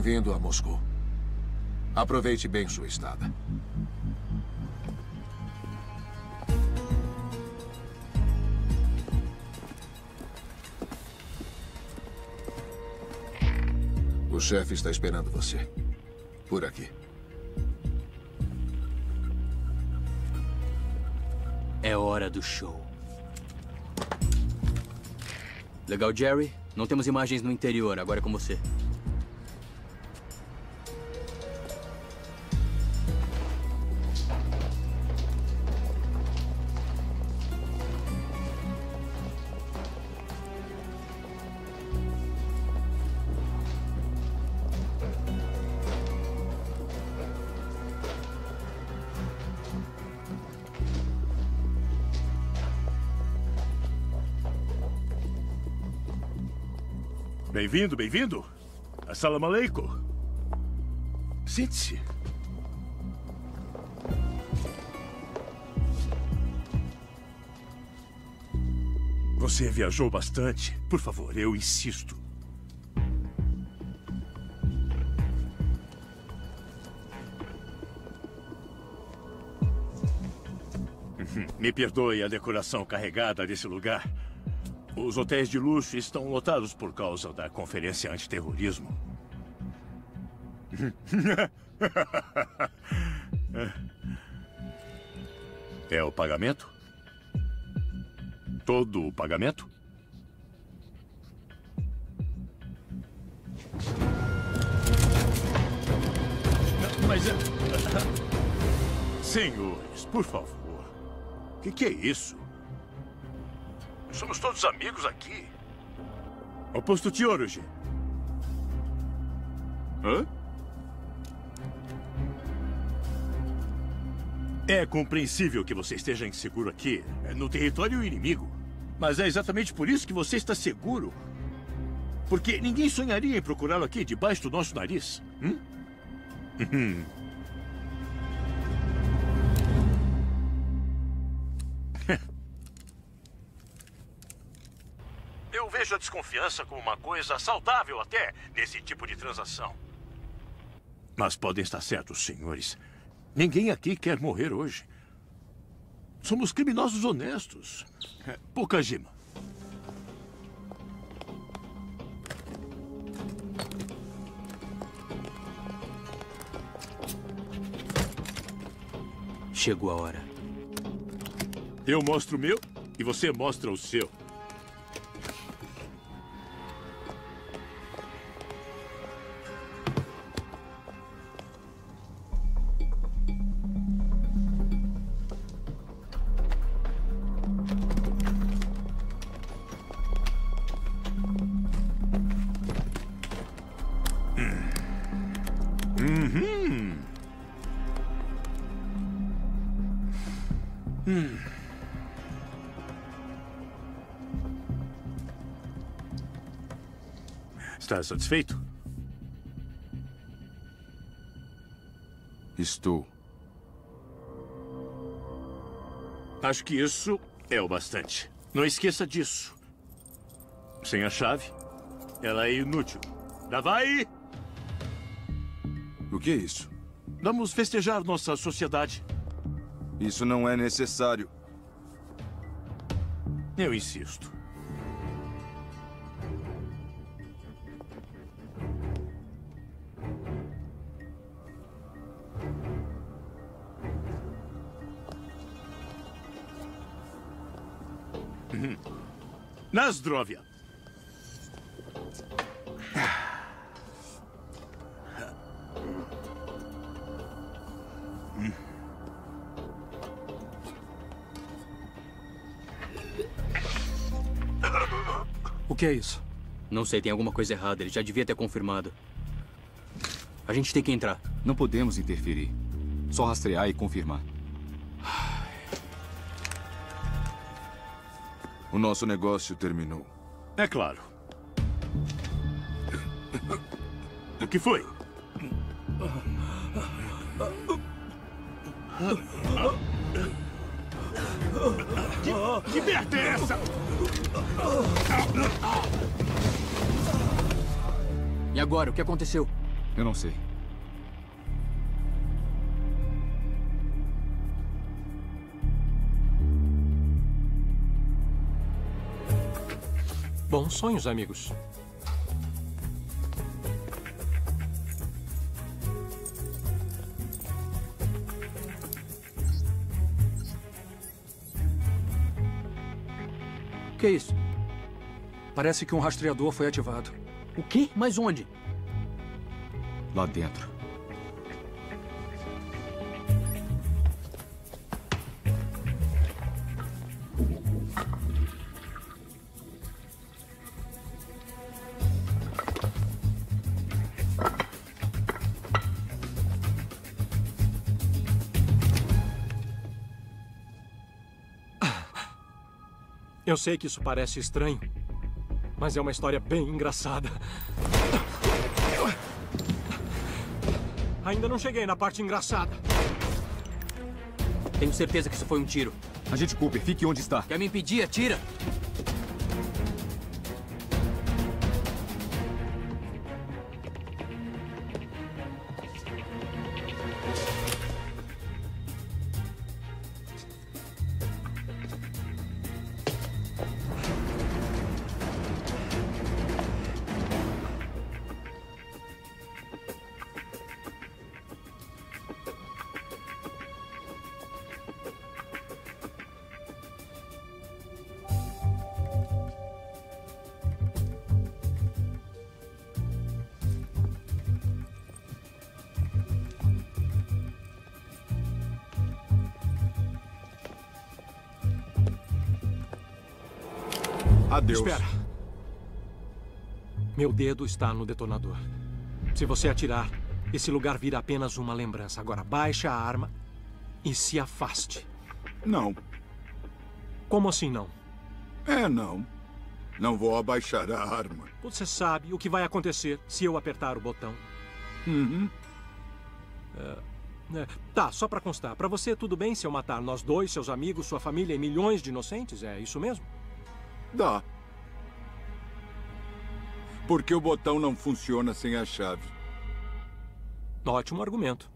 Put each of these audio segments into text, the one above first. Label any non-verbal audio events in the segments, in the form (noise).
Bem-vindo a Moscou. Aproveite bem sua estada. O chefe está esperando você. Por aqui. É hora do show. Legal, Jerry. Não temos imagens no interior. Agora é com você. Bem-vindo, bem-vindo. Assalamu alaikum. Sente-se. Você viajou bastante. Por favor, eu insisto. Uhum. Me perdoe a decoração carregada desse lugar. Os hotéis de luxo estão lotados por causa da conferência antiterrorismo. (laughs) É o pagamento? Todo o pagamento? Mas. é- (laughs) Senhores, por favor. O que, que é isso? Somos todos amigos aqui. Oposto Tioroji. Hã? É compreensível que você esteja inseguro aqui, é, no território inimigo. Mas é exatamente por isso que você está seguro. Porque ninguém sonharia em procurá-lo aqui, debaixo do nosso nariz. Hum? (laughs) vejo a desconfiança como uma coisa saudável até nesse tipo de transação. Mas podem estar certos, senhores. Ninguém aqui quer morrer hoje. Somos criminosos honestos. É, Pokajima. Chegou a hora. Eu mostro o meu e você mostra o seu. Está satisfeito? Estou. Acho que isso é o bastante. Não esqueça disso. Sem a chave, ela é inútil. Davai! O que é isso? Vamos festejar nossa sociedade. Isso não é necessário. Eu insisto. Nasdrovia. O que é isso? Não sei, tem alguma coisa errada. Ele já devia ter confirmado. A gente tem que entrar. Não podemos interferir. Só rastrear e confirmar. O nosso negócio terminou. É claro. O que foi? Que, que merda é essa? E agora, o que aconteceu? Eu não sei. Bons sonhos, amigos. O que é isso? Parece que um rastreador foi ativado. O quê? Mas onde? Lá dentro. Eu sei que isso parece estranho, mas é uma história bem engraçada. Ainda não cheguei na parte engraçada. Tenho certeza que isso foi um tiro. Agente Cooper, fique onde está. Quer me impedir? Atira! Adeus. Espera. Meu dedo está no detonador. Se você atirar, esse lugar vira apenas uma lembrança. Agora baixe a arma e se afaste. Não. Como assim não? É, não. Não vou abaixar a arma. Você sabe o que vai acontecer se eu apertar o botão. Uhum. É, tá, só pra constar. Pra você, tudo bem se eu matar nós dois, seus amigos, sua família e milhões de inocentes? É isso mesmo? Dá. Porque o botão não funciona sem a chave. Ótimo argumento.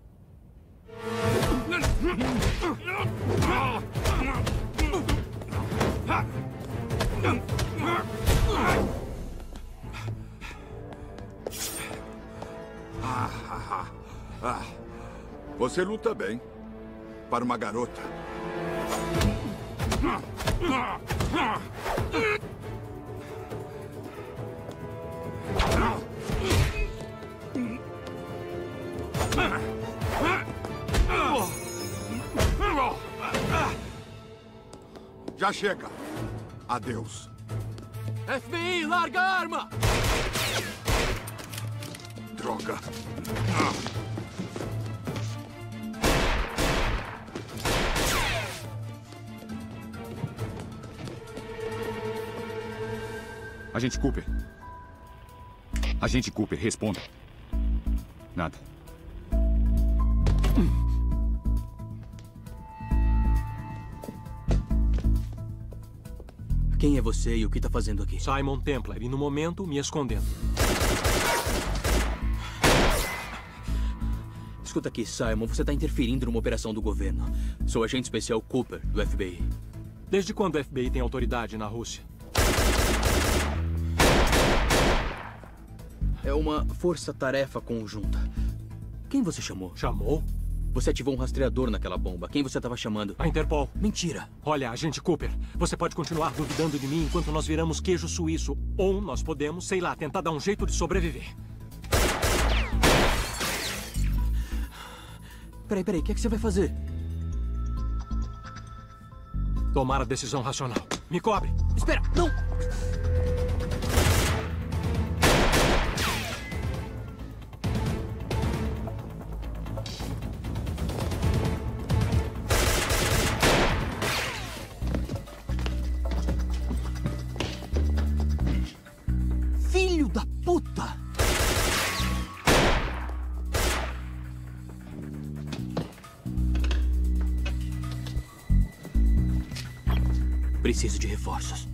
Você luta bem. Para uma garota. Já chega. Adeus. FBI, larga a arma! Droga. Agente Cooper. Agente Cooper, responda. Nada. Quem é você e o que está fazendo aqui? Simon Templar, e no momento me escondendo. Escuta aqui, Simon, você está interferindo numa operação do governo. Sou agente especial Cooper, do FBI. Desde quando o FBI tem autoridade na Rússia? É uma força-tarefa conjunta. Quem você chamou? Chamou? Você ativou um rastreador naquela bomba. Quem você estava chamando? A Interpol. Mentira. Olha, agente Cooper, você pode continuar duvidando de mim enquanto nós viramos queijo suíço. Ou nós podemos, sei lá, tentar dar um jeito de sobreviver. Peraí, peraí, o que, é que você vai fazer? Tomar a decisão racional. Me cobre. Espera, não! Preciso de reforços.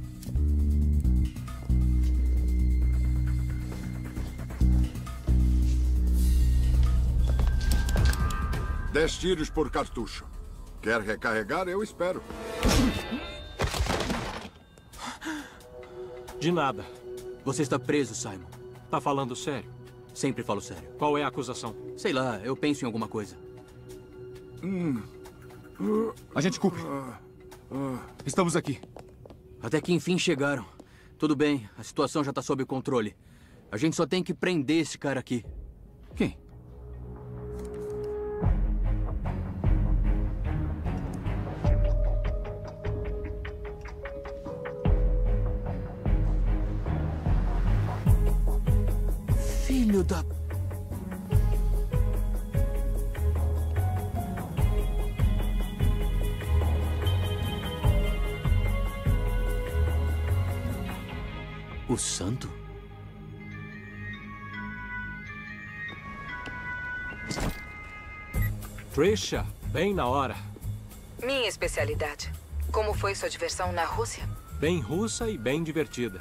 Dez tiros por cartucho. Quer recarregar? Eu espero. De nada. Você está preso, Simon. Tá falando sério? Sempre falo sério. Qual é a acusação? Sei lá, eu penso em alguma coisa. Hum. Agente Cooper. Estamos aqui. Até que enfim chegaram. Tudo bem, a situação já está sob controle. A gente só tem que prender esse cara aqui. Quem? Filho da... santo? Trisha, bem na hora. Minha especialidade. Como foi sua diversão na Rússia? Bem russa e bem divertida.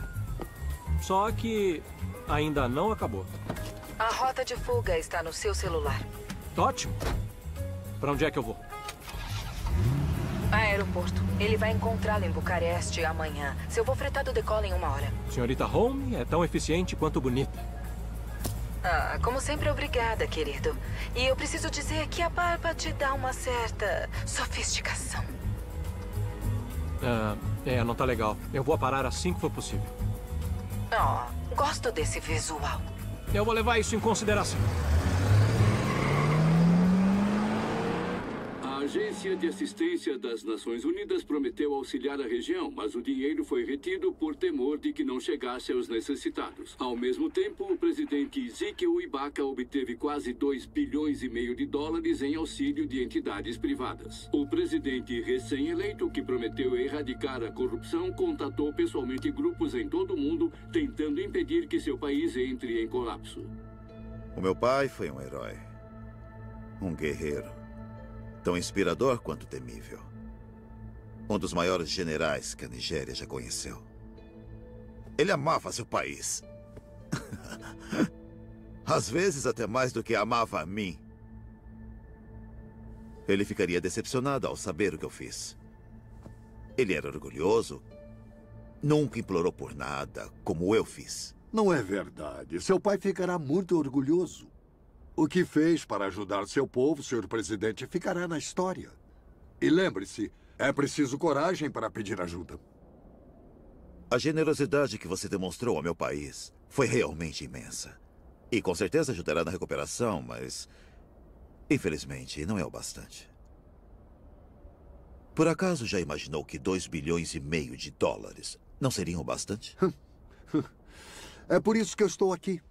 Só que ainda não acabou. A rota de fuga está no seu celular. Ótimo. Para onde é que eu vou? Aeroporto. Ele vai encontrá-lo em Bucareste amanhã. Seu voo fretado decola em uma hora. Senhorita Home é tão eficiente quanto bonita. Ah, como sempre, obrigada, querido. E eu preciso dizer que a barba te dá uma certa sofisticação. Ah, é, não tá legal. Eu vou parar assim que for possível. Oh, gosto desse visual. Eu vou levar isso em consideração. A Agência de Assistência das Nações Unidas prometeu auxiliar a região, mas o dinheiro foi retido por temor de que não chegasse aos necessitados. Ao mesmo tempo, o presidente Ezequiel Ibaka obteve quase 2 bilhões e meio de dólares em auxílio de entidades privadas. O presidente recém-eleito, que prometeu erradicar a corrupção, contatou pessoalmente grupos em todo o mundo tentando impedir que seu país entre em colapso. O meu pai foi um herói. Um guerreiro. Tão inspirador quanto temível. Um dos maiores generais que a Nigéria já conheceu. Ele amava seu país. (laughs) Às vezes, até mais do que amava a mim. Ele ficaria decepcionado ao saber o que eu fiz. Ele era orgulhoso. Nunca implorou por nada, como eu fiz. Não é verdade. Seu pai ficará muito orgulhoso. O que fez para ajudar seu povo, senhor presidente, ficará na história. E lembre-se, é preciso coragem para pedir ajuda. A generosidade que você demonstrou ao meu país foi realmente imensa. E com certeza ajudará na recuperação, mas. Infelizmente, não é o bastante. Por acaso já imaginou que 2 bilhões e meio de dólares não seriam o bastante? (laughs) É por isso que eu estou aqui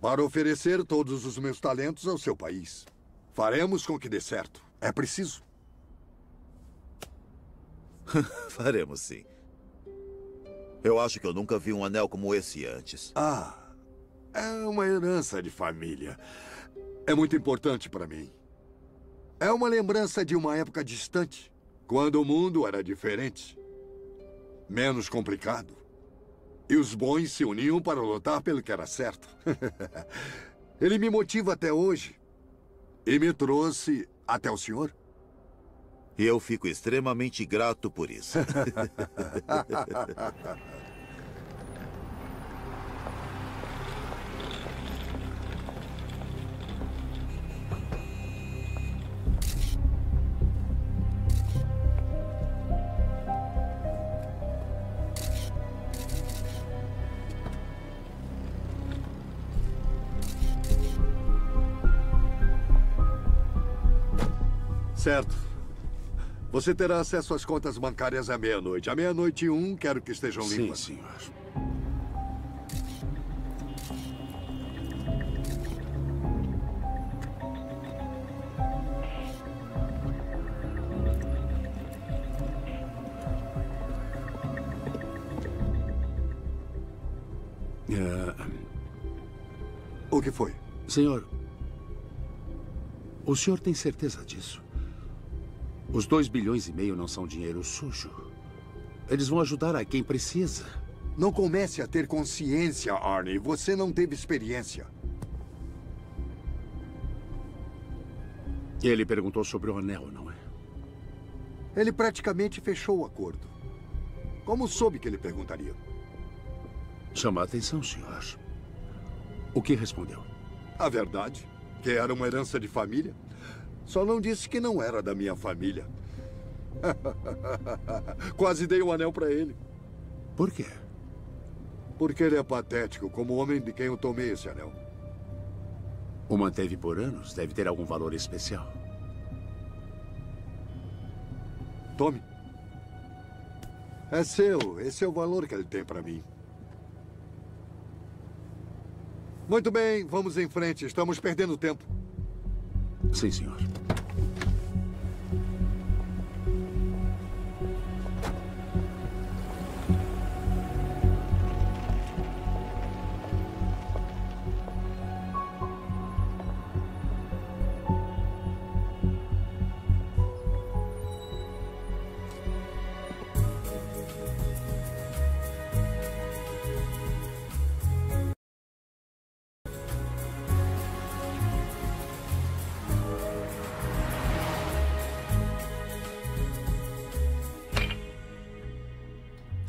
para oferecer todos os meus talentos ao seu país. Faremos com que dê certo. É preciso. (laughs) Faremos sim. Eu acho que eu nunca vi um anel como esse antes. Ah, é uma herança de família. É muito importante para mim. É uma lembrança de uma época distante, quando o mundo era diferente. Menos complicado. E os bons se uniam para lutar pelo que era certo. (laughs) Ele me motiva até hoje. E me trouxe até o senhor. E eu fico extremamente grato por isso. (laughs) Você terá acesso às contas bancárias à meia-noite. À meia-noite e um, quero que estejam limpas. Sim, senhor. É... O que foi? Senhor, o senhor tem certeza disso? Os dois bilhões e meio não são dinheiro sujo. Eles vão ajudar a quem precisa. Não comece a ter consciência, Arnie. Você não teve experiência. Ele perguntou sobre o anel, não é? Ele praticamente fechou o acordo. Como soube que ele perguntaria? Chama a atenção, senhor. O que respondeu? A verdade, que era uma herança de família. Só não disse que não era da minha família. (laughs) Quase dei o um anel para ele. Por quê? Porque ele é patético, como o homem de quem eu tomei esse anel. O manteve por anos. Deve ter algum valor especial. Tome. É seu. Esse é o valor que ele tem para mim. Muito bem, vamos em frente. Estamos perdendo tempo. Sim, senhor.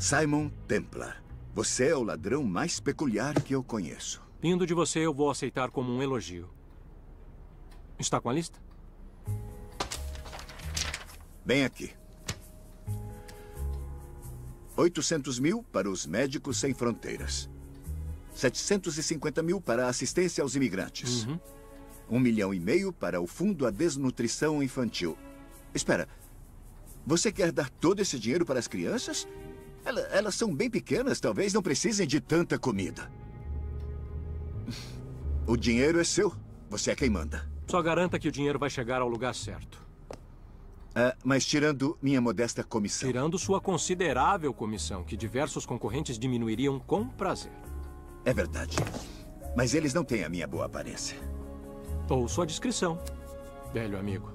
Simon Templar. Você é o ladrão mais peculiar que eu conheço. Vindo de você, eu vou aceitar como um elogio. Está com a lista? Bem aqui. 800 mil para os Médicos Sem Fronteiras. 750 mil para a assistência aos imigrantes. Uhum. Um milhão e meio para o Fundo à Desnutrição Infantil. Espera, você quer dar todo esse dinheiro para as crianças? Ela, elas são bem pequenas, talvez não precisem de tanta comida. O dinheiro é seu. Você é quem manda. Só garanta que o dinheiro vai chegar ao lugar certo. Ah, mas tirando minha modesta comissão. Tirando sua considerável comissão, que diversos concorrentes diminuiriam com prazer. É verdade. Mas eles não têm a minha boa aparência. Ou sua descrição, velho amigo.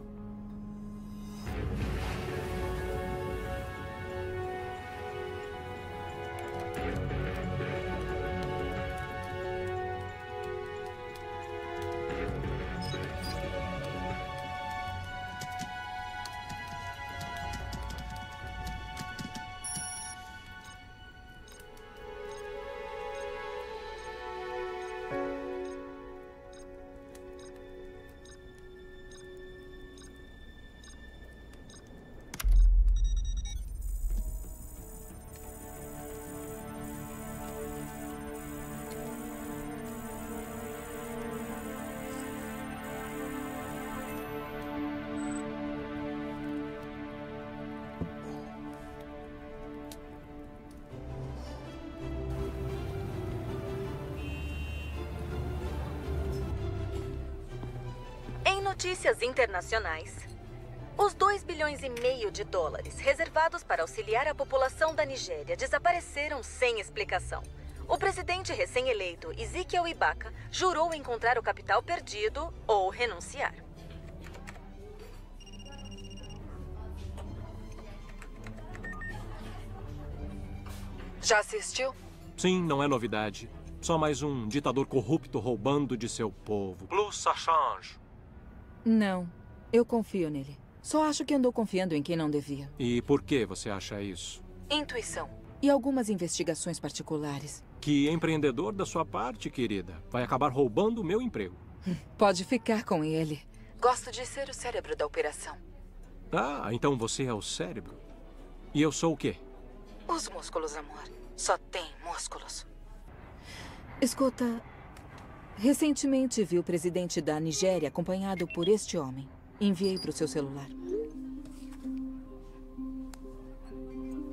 Notícias internacionais. Os 2 bilhões e meio de dólares reservados para auxiliar a população da Nigéria desapareceram sem explicação. O presidente recém-eleito, Ezekiel Ibaka, jurou encontrar o capital perdido ou renunciar. Já assistiu? Sim, não é novidade. Só mais um ditador corrupto roubando de seu povo. Plus ça change. Não. Eu confio nele. Só acho que andou confiando em quem não devia. E por que você acha isso? Intuição. E algumas investigações particulares. Que empreendedor da sua parte, querida. Vai acabar roubando o meu emprego. (laughs) Pode ficar com ele. Gosto de ser o cérebro da operação. Ah, então você é o cérebro. E eu sou o quê? Os músculos, amor. Só tem músculos. Escuta, Recentemente vi o presidente da Nigéria acompanhado por este homem. Enviei para o seu celular.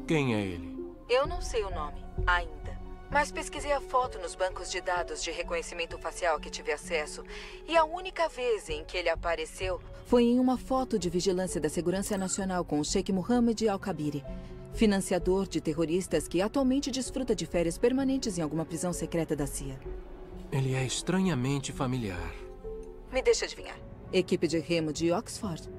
Quem é ele? Eu não sei o nome, ainda. Mas pesquisei a foto nos bancos de dados de reconhecimento facial que tive acesso. E a única vez em que ele apareceu foi em uma foto de vigilância da Segurança Nacional com o Sheikh Mohammed Al-Kabiri, financiador de terroristas que atualmente desfruta de férias permanentes em alguma prisão secreta da CIA. Ele é estranhamente familiar. Me deixa adivinhar. Equipe de remo de Oxford.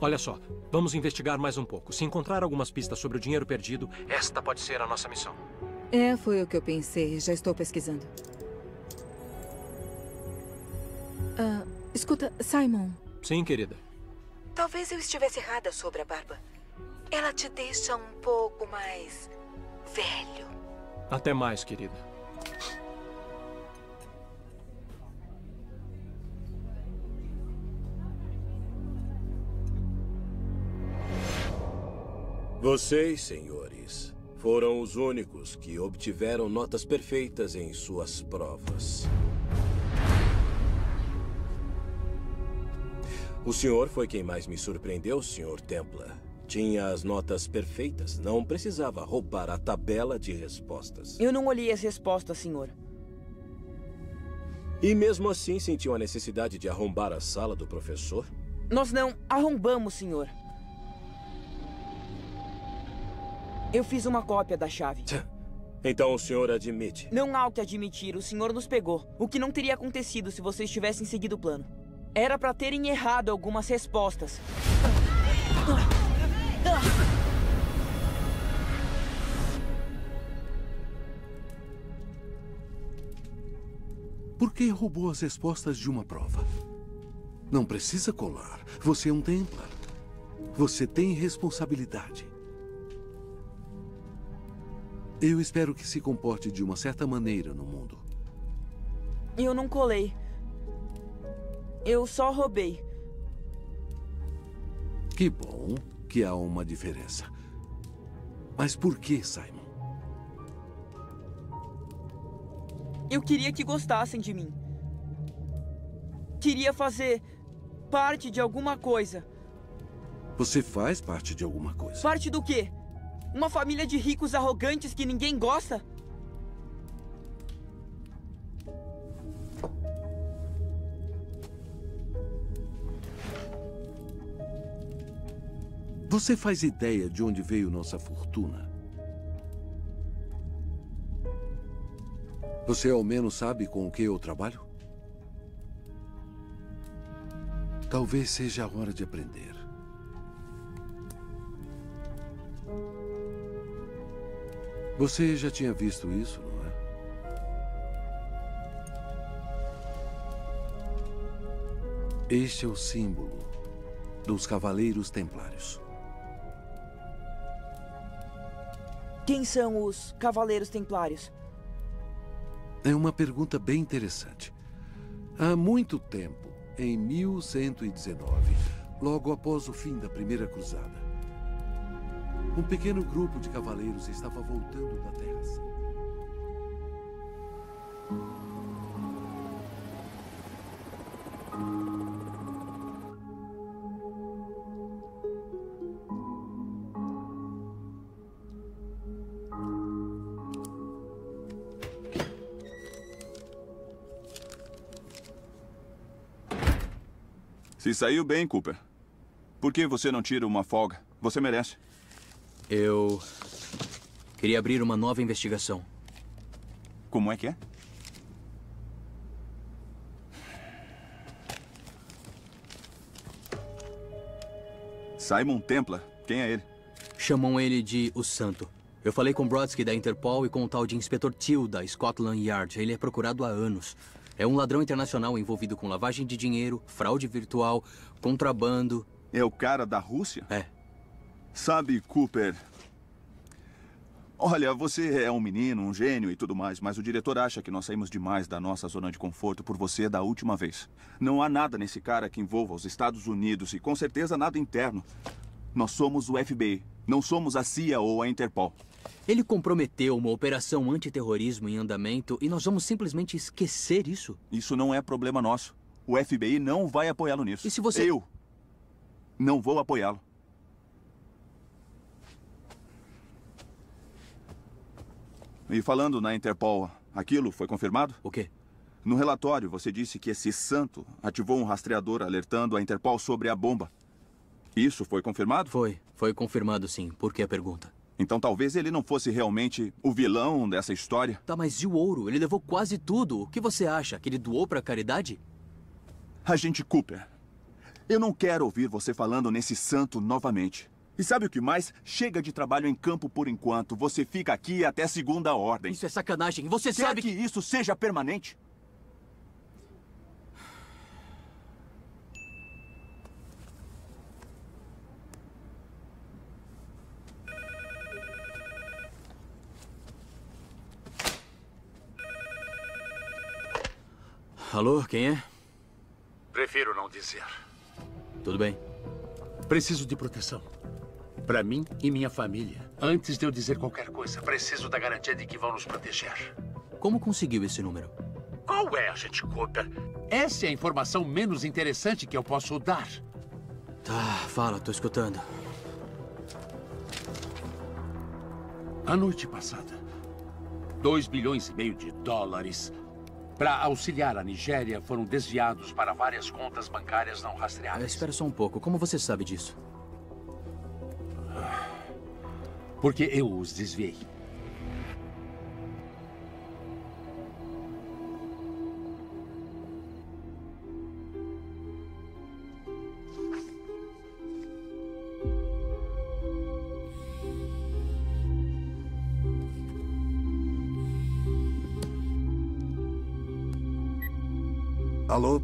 Olha só, vamos investigar mais um pouco. Se encontrar algumas pistas sobre o dinheiro perdido, esta pode ser a nossa missão. É, foi o que eu pensei. Já estou pesquisando. Ah, escuta, Simon. Sim, querida. Talvez eu estivesse errada sobre a barba. Ela te deixa um pouco mais velho. Até mais, querida. Vocês, senhores, foram os únicos que obtiveram notas perfeitas em suas provas. O senhor foi quem mais me surpreendeu, senhor Templar. Tinha as notas perfeitas, não precisava roubar a tabela de respostas. Eu não olhei as respostas, senhor. E mesmo assim sentiu a necessidade de arrombar a sala do professor? Nós não arrombamos, senhor. Eu fiz uma cópia da chave. Então o senhor admite? Não há o que admitir, o senhor nos pegou. O que não teria acontecido se vocês tivessem seguido o plano. Era para terem errado algumas respostas. Por que roubou as respostas de uma prova? Não precisa colar. Você é um Templar. Você tem responsabilidade. Eu espero que se comporte de uma certa maneira no mundo. Eu não colei. Eu só roubei. Que bom que há uma diferença. Mas por que, Simon? Eu queria que gostassem de mim. Queria fazer parte de alguma coisa. Você faz parte de alguma coisa. Parte do quê? Uma família de ricos arrogantes que ninguém gosta? Você faz ideia de onde veio nossa fortuna? Você ao menos sabe com o que eu trabalho? Talvez seja a hora de aprender. Você já tinha visto isso, não é? Este é o símbolo dos Cavaleiros Templários. Quem são os Cavaleiros Templários? É uma pergunta bem interessante. Há muito tempo, em 1119, logo após o fim da Primeira Cruzada, um pequeno grupo de cavaleiros estava voltando da Terra Santa. Saiu bem, Cooper. Por que você não tira uma folga? Você merece. Eu queria abrir uma nova investigação. Como é que é? Simon Templar. Quem é ele? Chamam ele de O Santo. Eu falei com Brodsky da Interpol e com o tal de Inspetor Till da Scotland Yard. Ele é procurado há anos. É um ladrão internacional envolvido com lavagem de dinheiro, fraude virtual, contrabando. É o cara da Rússia? É. Sabe, Cooper. Olha, você é um menino, um gênio e tudo mais, mas o diretor acha que nós saímos demais da nossa zona de conforto por você da última vez. Não há nada nesse cara que envolva os Estados Unidos e com certeza nada interno. Nós somos o FBI, não somos a CIA ou a Interpol. Ele comprometeu uma operação antiterrorismo em andamento e nós vamos simplesmente esquecer isso? Isso não é problema nosso. O FBI não vai apoiá-lo nisso. E se você. Eu não vou apoiá-lo. E falando na Interpol, aquilo foi confirmado? O quê? No relatório, você disse que esse santo ativou um rastreador alertando a Interpol sobre a bomba. Isso foi confirmado? Foi. Foi confirmado, sim. Por que a pergunta? Então talvez ele não fosse realmente o vilão dessa história. Tá, mas e o ouro? Ele levou quase tudo. O que você acha? Que ele doou pra caridade? Agente Cooper, eu não quero ouvir você falando nesse santo novamente. E sabe o que mais? Chega de trabalho em campo por enquanto. Você fica aqui até segunda ordem. Isso é sacanagem. Você Quer sabe que isso seja permanente? Alô, quem é? Prefiro não dizer. Tudo bem. Preciso de proteção. Para mim e minha família. Antes de eu dizer qualquer coisa, preciso da garantia de que vão nos proteger. Como conseguiu esse número? Qual é, agente Cooper? Essa é a informação menos interessante que eu posso dar. Tá, fala, tô escutando. A noite passada, 2 bilhões e meio de dólares para auxiliar a Nigéria foram desviados para várias contas bancárias não Ah, rastreadas. espera só um pouco. Como você sabe disso? Porque eu os desviei. Alô?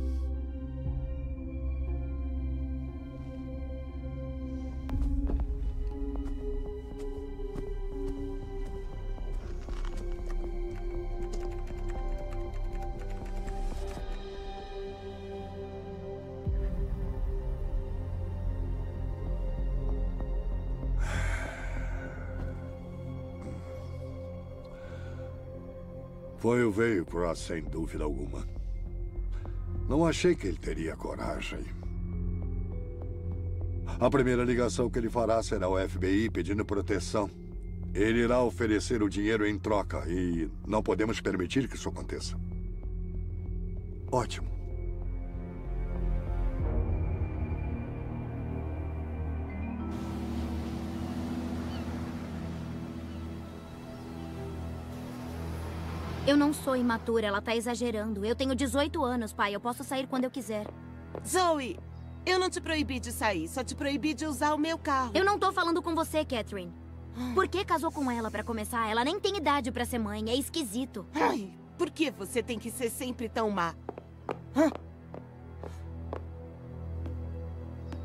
Foi o Veio Cross, sem dúvida alguma. Não achei que ele teria coragem. A primeira ligação que ele fará será ao FBI pedindo proteção. Ele irá oferecer o dinheiro em troca e não podemos permitir que isso aconteça. Ótimo. Eu não sou imatura, ela tá exagerando. Eu tenho 18 anos, pai. Eu posso sair quando eu quiser. Zoe, eu não te proibi de sair, só te proibi de usar o meu carro. Eu não tô falando com você, Catherine. Por que casou com ela pra começar? Ela nem tem idade pra ser mãe, é esquisito. Ai, por que você tem que ser sempre tão má?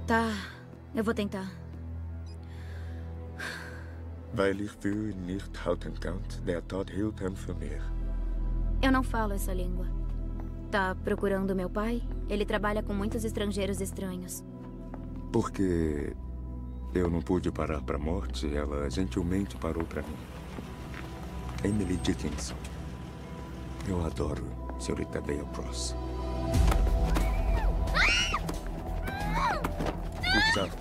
Tá, eu vou tentar. Weil ich für ihn nicht halten kann, der Tod hielt ihn für mich. Eu não falo essa língua. Tá procurando meu pai? Ele trabalha com muitos estrangeiros estranhos. Porque eu não pude parar para a morte, ela gentilmente parou para mim. Emily Dickinson. Eu adoro senhorita Dale Cross. Guten Tag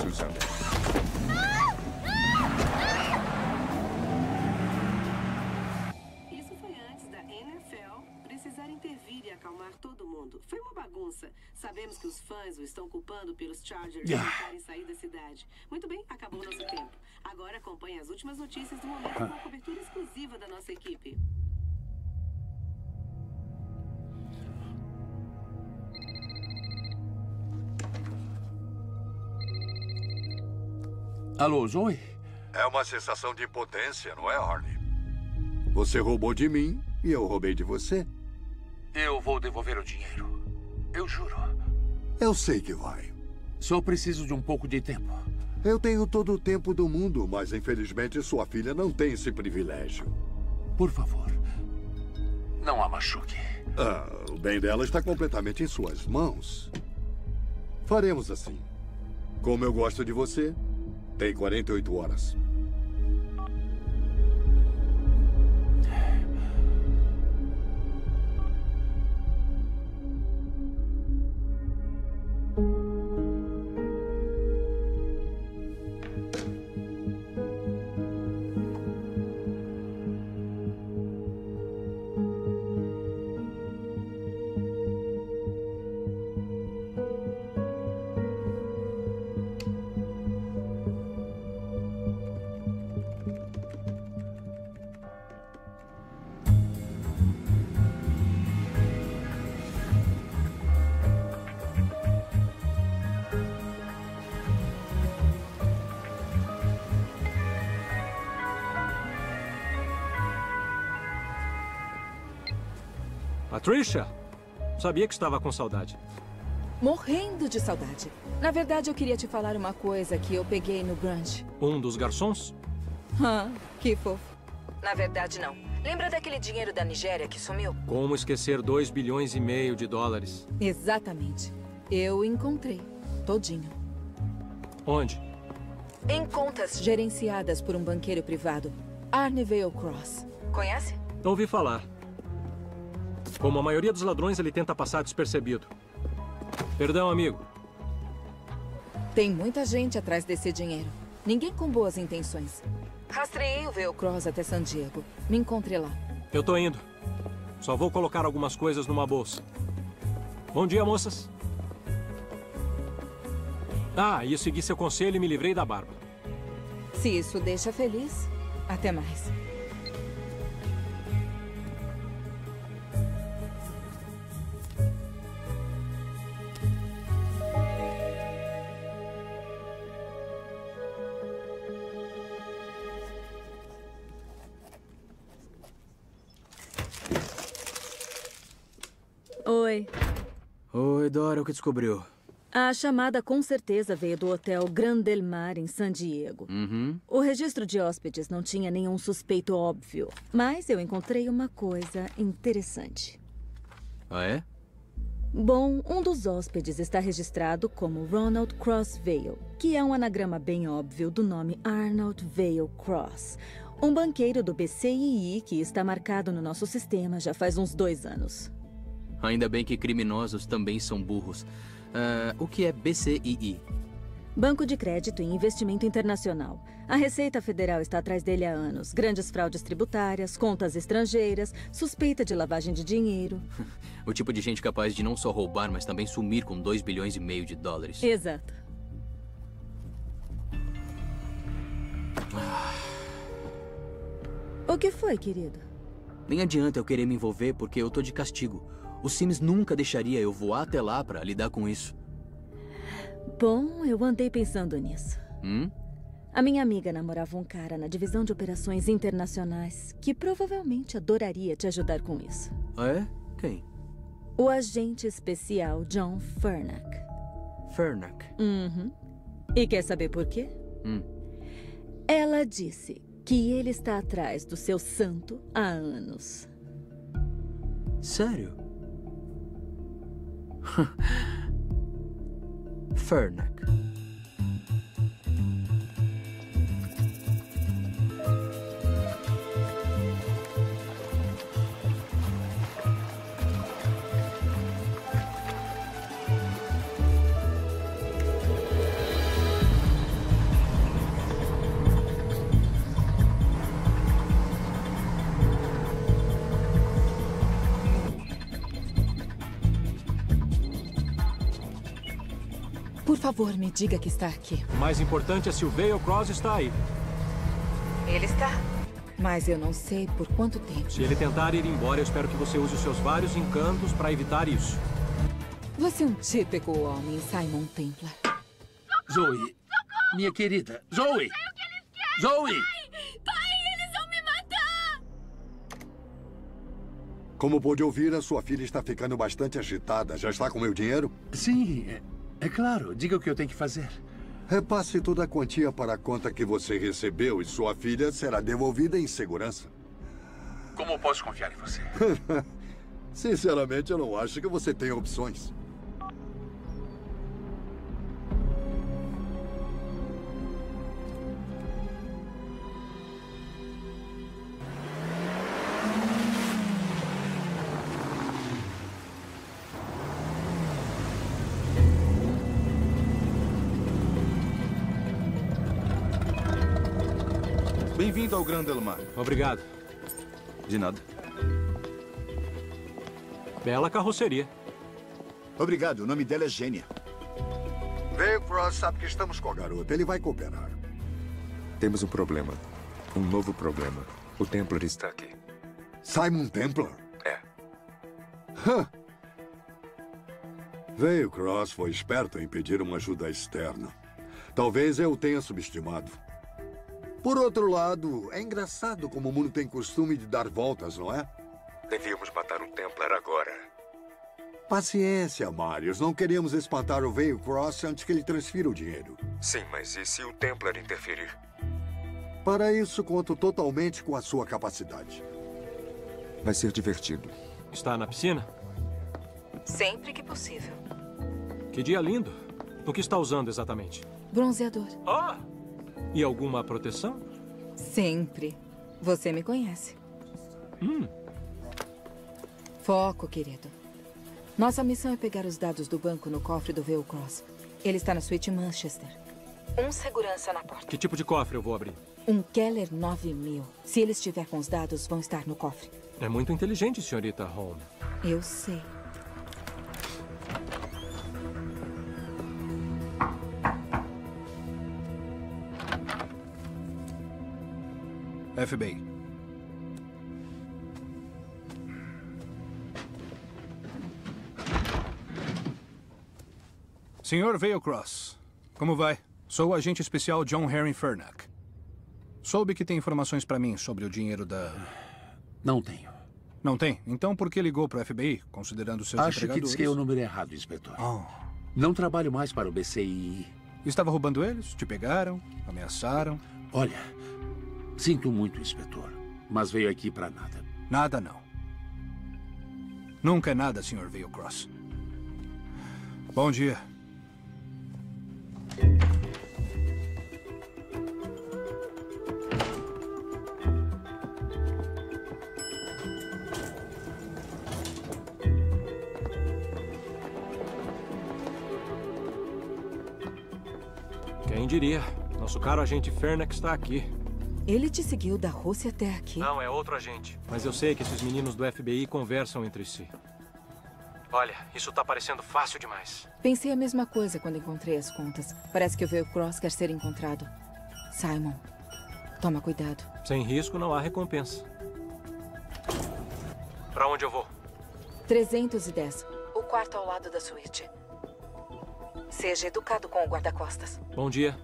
fãs o estão culpando pelos Chargers de Ah. tentarem sair da cidade. Muito bem, acabou nosso tempo. Agora acompanhe as últimas notícias do momento com a cobertura exclusiva da nossa equipe. Alô, Zoe? É uma sensação de impotência, não é, Harley? Você roubou de mim e eu roubei de você. Eu vou devolver o dinheiro. Eu juro. Eu sei que vai. Só preciso de um pouco de tempo. Eu tenho todo o tempo do mundo, mas infelizmente sua filha não tem esse privilégio. Por favor, não a machuque. Ah, o bem dela está completamente em suas mãos. Faremos assim. Como eu gosto de você, tem 48 horas. Patricia, sabia que estava com saudade. Morrendo de saudade. Na verdade, eu queria te falar uma coisa que eu peguei no brunch. Um dos garçons? Ah, que fofo. Na verdade, não. Lembra daquele dinheiro da Nigéria que sumiu? Como esquecer 2 bilhões e meio de dólares? Exatamente. Eu encontrei. Todinho. Onde? Em contas. Gerenciadas por um banqueiro privado. Arne Vale Cross. Conhece? Ouvi falar. Como a maioria dos ladrões, ele tenta passar despercebido. Perdão, amigo. Tem muita gente atrás desse dinheiro. Ninguém com boas intenções. Rastreei o Vale Cross até San Diego. Me encontre lá. Eu tô indo. Só vou colocar algumas coisas numa bolsa. Bom dia, moças. Ah, e segui seu conselho e me livrei da barba. Se isso deixa feliz, até mais. Que descobriu? A chamada com certeza veio do hotel Grand Del Mar, em San Diego. Uhum. O registro de hóspedes não tinha nenhum suspeito óbvio, mas eu encontrei uma coisa interessante. Ah, é? Bom, um dos hóspedes está registrado como Ronald Cross Vale, que é um anagrama bem óbvio do nome Arnold Vale Cross, um banqueiro do BCII que está marcado no nosso sistema já faz uns dois anos. Ainda bem que criminosos também são burros. Ah, o que é BCII? Banco de Crédito e Investimento Internacional. A Receita Federal está atrás dele há anos. Grandes fraudes tributárias, contas estrangeiras, suspeita de lavagem de dinheiro. (laughs) O tipo de gente capaz de não só roubar, mas também sumir com 2 bilhões e meio de dólares. Exato. O que foi, querido? Nem adianta eu querer me envolver porque eu tô de castigo. O Sims nunca deixaria eu voar até lá pra lidar com isso. Bom, eu andei pensando nisso. Hum? A minha amiga namorava um cara na divisão de operações internacionais que provavelmente adoraria te ajudar com isso. Ah, é? Quem? O agente especial John Fernack. Fernack. Uhum. E quer saber por quê? Hum. Ela disse que ele está atrás do seu santo há anos. Sério? (laughs) Fernack. Favor, me diga que está aqui. O mais importante é se o Vale Cross está aí. Ele está. Mas eu não sei por quanto tempo. Se ele tentar ir embora, eu espero que você use os seus vários encantos para evitar isso. Você é um típico homem, Simon Templar. Zoe, minha querida. Zoe! Zoe! Pai, eles vão me matar! Como pôde ouvir, a sua filha está ficando bastante agitada. Já está com meu dinheiro? Sim, é, claro. Diga o que eu tenho que fazer. Repasse toda a quantia para a conta que você recebeu e sua filha será devolvida em segurança. Como posso confiar em você? (laughs) Sinceramente, eu não acho que você tem opções. Obrigado. De nada. Bela carroceria. Obrigado, o nome dela é Gênia. Vale Cross sabe que estamos com a garota. Ele vai cooperar. Temos um problema. Um novo problema. O Templar está aqui. Simon Templar? É. Hã. Vale Cross foi esperto em pedir uma ajuda externa. Talvez eu o tenha subestimado. Por outro lado, é engraçado como o mundo tem costume de dar voltas, não é? Devíamos matar o Templar agora. Paciência, Marius. Não queremos espantar o Veil Cross antes que ele transfira o dinheiro. Sim, mas e se o Templar interferir? Para isso, conto totalmente com a sua capacidade. Vai ser divertido. Está na piscina? Sempre que possível. Que dia lindo. O que está usando exatamente? Bronzeador. Ah! E alguma proteção? Sempre. Você me conhece. Hum. Foco, querido. Nossa missão é pegar os dados do banco no cofre do Veil Cross. Ele está na suíte Manchester. Um segurança na porta. Que tipo de cofre eu vou abrir? Um Keller 9000. Se ele estiver com os dados, vão estar no cofre. É muito inteligente, senhorita Holmes. Eu sei. FBI. Senhor Veilcross, como vai? Sou o agente especial John Harry Fernack. Soube que tem informações para mim sobre o dinheiro da... Não tenho. Não tem? Então por que ligou para o FBI, considerando seus Acho que empregadores? disquei o número errado, inspetor. Oh. Não trabalho mais para o BCI. Estava roubando eles? Te pegaram? Ameaçaram? Olha, sinto muito, inspetor, mas veio aqui para nada. Nada não. Nunca é nada, Sr. Veilcross. Bom dia. Quem diria? Nosso caro agente Fernack está aqui. Ele te seguiu da Rússia até aqui? Não, é outro agente. Mas eu sei que esses meninos do FBI conversam entre si. Olha, isso tá parecendo fácil demais. Pensei a mesma coisa quando encontrei as contas. Parece que o Veil Cross quer ser encontrado. Simon, toma cuidado. Sem risco não há recompensa. Pra onde eu vou? 310. O quarto ao lado da suíte. Seja educado com o guarda-costas. Bom dia.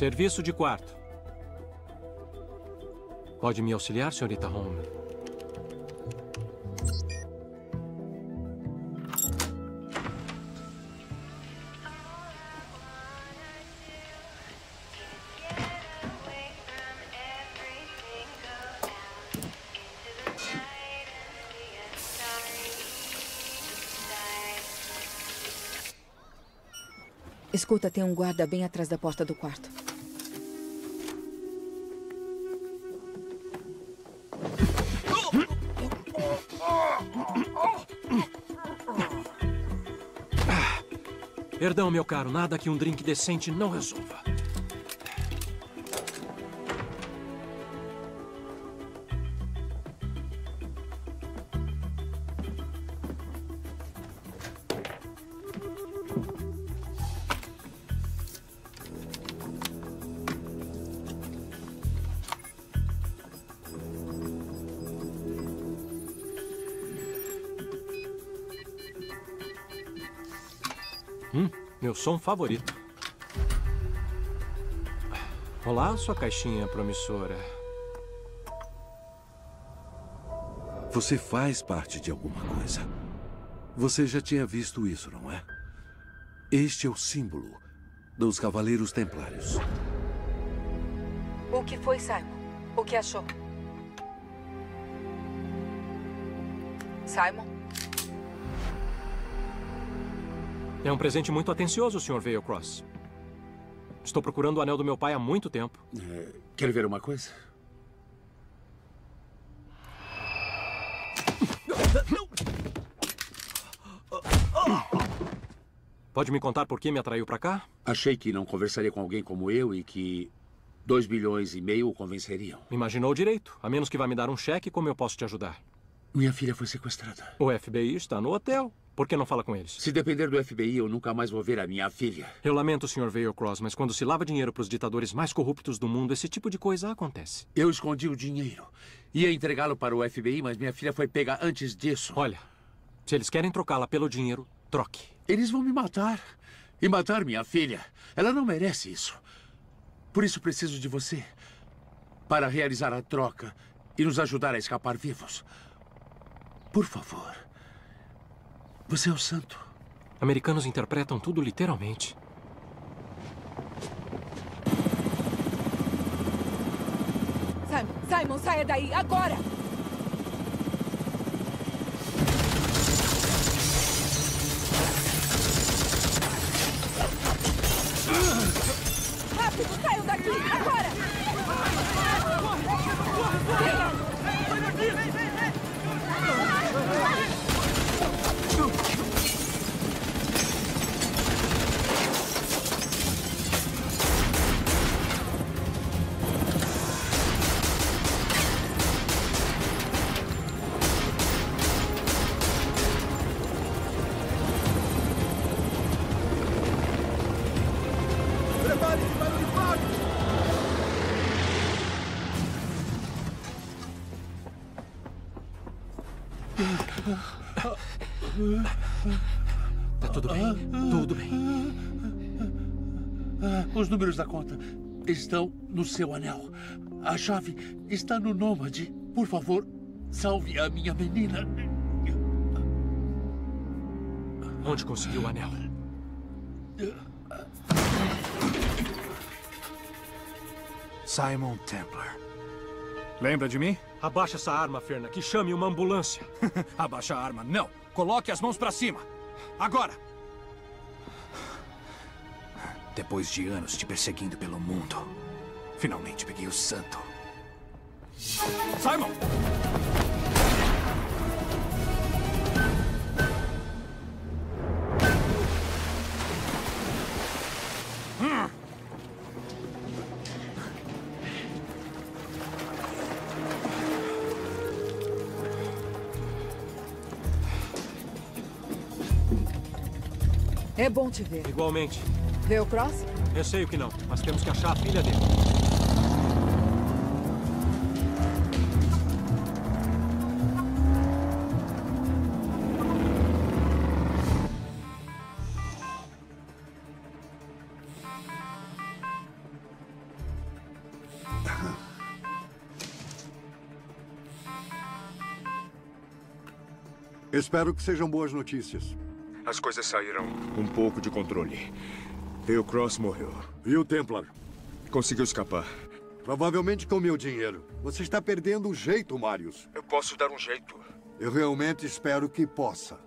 Serviço de quarto. Pode me auxiliar, senhorita Holmes? Escuta, tem um guarda bem atrás da porta do quarto. Perdão, meu caro, nada que um drink decente não resolva. Som favorito. Olá, sua caixinha promissora. Você faz parte de alguma coisa. Você já tinha visto isso, não é? Este é o símbolo dos Cavaleiros Templários. O que foi, Simon? O que achou? Simon? É um presente muito atencioso, Sr. Veilcross. Estou procurando o anel do meu pai há muito tempo. É, quer ver uma coisa? Pode me contar por que me atraiu para cá? Achei que não conversaria com alguém como eu e que 2 bilhões e meio o convenceriam. Imaginou direito. A menos que vá me dar um cheque, como eu posso te ajudar? Minha filha foi sequestrada. O FBI está no hotel. Por que não fala com eles? Se depender do FBI, eu nunca mais vou ver a minha filha. Eu lamento, Sr. Veilcross, mas quando se lava dinheiro para os ditadores mais corruptos do mundo, esse tipo de coisa acontece. Eu escondi o dinheiro. Ia entregá-lo para o FBI, mas minha filha foi pega antes disso. Olha, se eles querem trocá-la pelo dinheiro, troque. Eles vão me matar. E matar minha filha. Ela não merece isso. Por isso preciso de você. Para realizar a troca e nos ajudar a escapar vivos. Por favor. Você é o santo. Americanos interpretam tudo literalmente. Simon, Simon, saia daí, agora! Rápido, saiam daqui, agora! Venham! Prepare-se Os números da conta estão no seu anel. A chave está no nômade. Por favor, salve a minha menina. Onde conseguiu o anel? Simon Templar. Lembra de mim? Abaixa essa arma, Ferna, que chame uma ambulância. (laughs) Abaixa a arma. Não. Coloque as mãos pra cima. Agora. Depois de anos te perseguindo pelo mundo, finalmente peguei o santo. Simon! É bom te ver. Igualmente. Vê o Cross? Eu sei o que não, mas temos que achar a filha dele. Espero que sejam boas notícias. As coisas saíram um pouco de controle. E o Cross morreu. E o Templar? Conseguiu escapar. Provavelmente com meu dinheiro. Você está perdendo o jeito, Marius. Eu posso dar um jeito. Eu realmente espero que possa.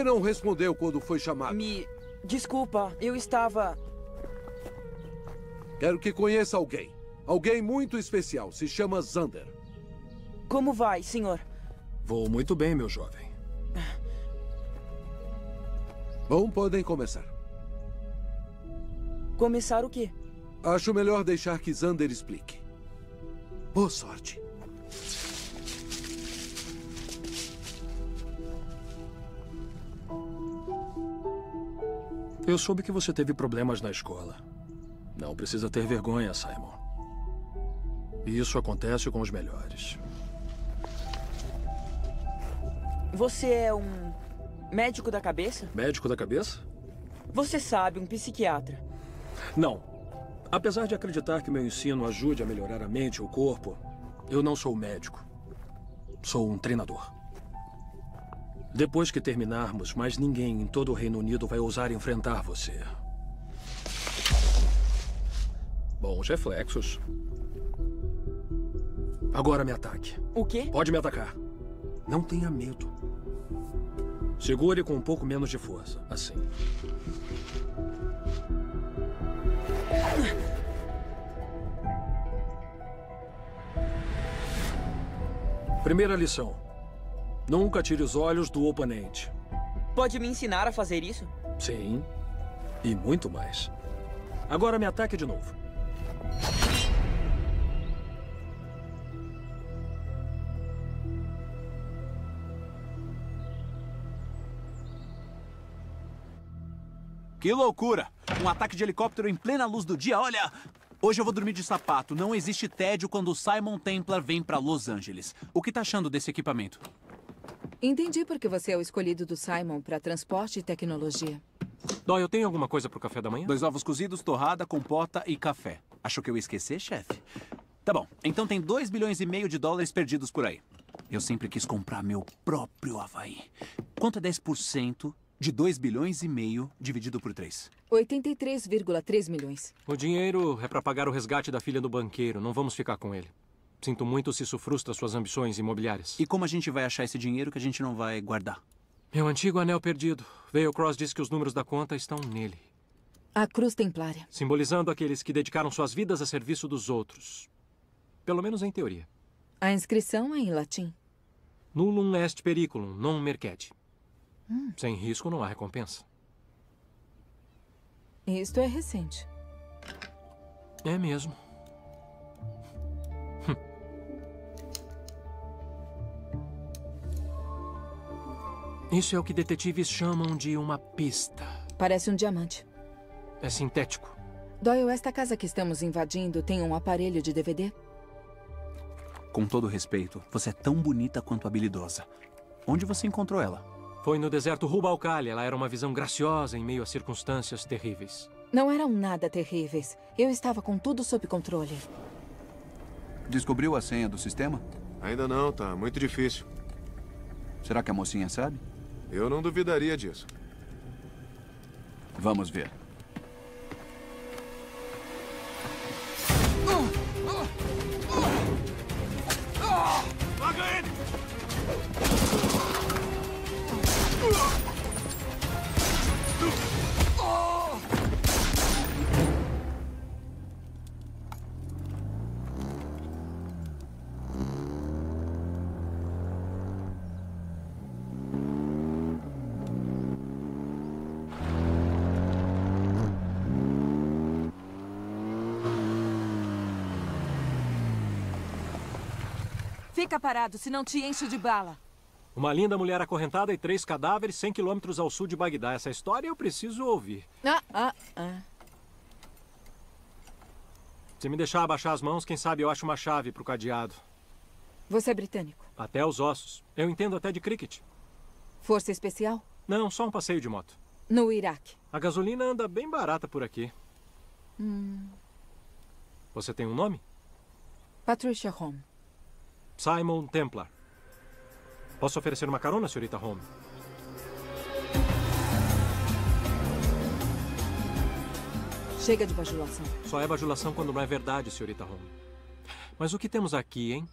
Que não respondeu quando foi chamado? Me. Desculpa, eu estava. Quero que conheça alguém. Alguém muito especial. Se chama Zander. Como vai, senhor? Vou muito bem, meu jovem. Bom, podem começar. Começar o quê? Acho melhor deixar que Zander explique. Boa sorte. Eu soube que você teve problemas na escola. Não precisa ter vergonha, Simon. Isso acontece com os melhores. Você é um. médico da cabeça? Médico da cabeça? Você sabe, um psiquiatra. Não. Apesar de acreditar que meu ensino ajude a melhorar a mente e o corpo, eu não sou médico. Sou um treinador. Depois que terminarmos, mais ninguém em todo o Reino Unido vai ousar enfrentar você. Bons reflexos. Agora me ataque. O quê? Pode me atacar. Não tenha medo. Segure com um pouco menos de força. Assim. Primeira lição. Nunca tire os olhos do oponente. Pode me ensinar a fazer isso? Sim. E muito mais. Agora me ataque de novo. Que loucura! Um ataque de helicóptero em plena luz do dia, olha! Hoje eu vou dormir de sapato. Não existe tédio quando o Simon Templar vem pra Los Angeles. O que tá achando desse equipamento? Entendi porque você é o escolhido do Simon para transporte e tecnologia. Doyle, tem alguma coisa pro café da manhã? Dois ovos cozidos, torrada, compota e café. Achou que eu ia esquecer, chefe? Tá bom, então tem 2 bilhões e meio de dólares perdidos por aí. Eu sempre quis comprar meu próprio Havaí. Quanto é 10% de 2 bilhões e meio dividido por 3? 83,3 milhões. O dinheiro é para pagar o resgate da filha do banqueiro. Não vamos ficar com ele. Sinto muito se isso frustra suas ambições imobiliárias. E como a gente vai achar esse dinheiro que a gente não vai guardar? Meu antigo anel perdido. Veio Cross disse que os números da conta estão nele. A Cruz Templária. Simbolizando aqueles que dedicaram suas vidas a serviço dos outros. Pelo menos em teoria. A inscrição é em latim. Nullum est periculum, non merced. Hum. Sem risco não há recompensa. Isto é recente. É mesmo. Isso é o que detetives chamam de uma pista. Parece um diamante. É sintético. Doyle, esta casa que estamos invadindo tem um aparelho de DVD? Com todo respeito, você é tão bonita quanto habilidosa. Onde você encontrou ela? Foi no deserto Rubalcali. Ela era uma visão graciosa em meio a circunstâncias terríveis. Não eram nada terríveis. Eu estava com tudo sob controle. Descobriu a senha do sistema? Ainda não, tá muito difícil. Será que a mocinha sabe? Eu não duvidaria disso. Vamos ver. Fica parado, senão te encho de bala. Uma linda mulher acorrentada e três cadáveres 100 quilômetros ao sul de Bagdá. Essa história eu preciso ouvir. Ah, ah, ah. Se me deixar abaixar as mãos, quem sabe eu acho uma chave pro cadeado. Você é britânico? Até os ossos. Eu entendo até de cricket. Força especial? Não, só um passeio de moto. No Iraque. A gasolina anda bem barata por aqui. Hum. Você tem um nome? Patricia Home. Simon Templar. Posso oferecer uma carona, senhorita Home? Chega de bajulação. Só é bajulação quando não é verdade, senhorita Home. Mas o que temos aqui, hein?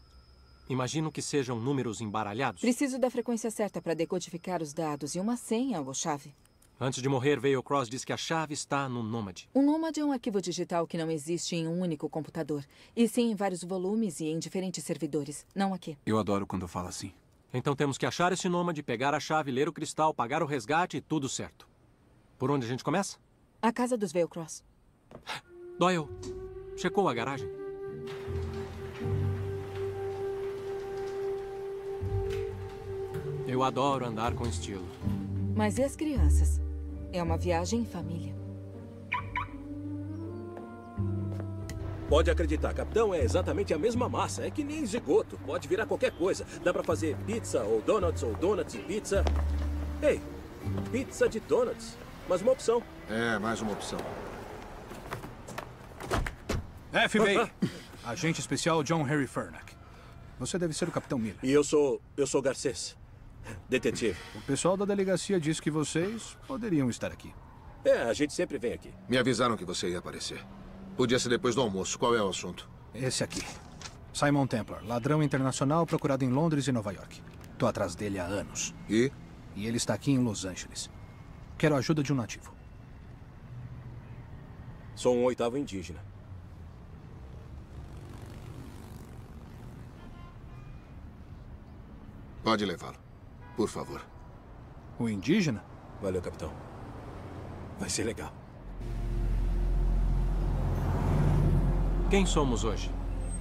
Imagino que sejam números embaralhados. Preciso da frequência certa para decodificar os dados e uma senha ou chave. Antes de morrer, Veio Cross diz que a chave está no Nômade. Um Nômade é um arquivo digital que não existe em um único computador, e sim em vários volumes e em diferentes servidores. Não aqui. Eu adoro quando fala assim. Então temos que achar esse Nômade, pegar a chave, ler o cristal, pagar o resgate e tudo certo. Por onde a gente começa? A casa dos Veil Cross. (sighs) Doyle, checou a garagem? Eu adoro andar com estilo. Mas e as crianças? É uma viagem em família. Pode acreditar, capitão, é exatamente a mesma massa. É que nem zigoto. Pode virar qualquer coisa. Dá pra fazer pizza ou donuts ou donuts e pizza. Ei, pizza de donuts. Mais uma opção. É, mais uma opção. FBI. Agente especial John Harry Furnack. Você deve ser o Capitão Miller. E eu sou. eu sou Garcês. Detetive. O pessoal da delegacia disse que vocês poderiam estar aqui. É, a gente sempre vem aqui. Me avisaram que você ia aparecer. Podia ser depois do almoço. Qual é o assunto? Esse aqui. Simon Templar, ladrão internacional procurado em Londres e Nova York. Tô atrás dele há anos. E? E ele está aqui em Los Angeles. Quero a ajuda de um nativo. Sou um oitavo indígena. Pode levá-lo. Por favor. O indígena? Valeu, capitão. Vai ser legal. Quem somos hoje?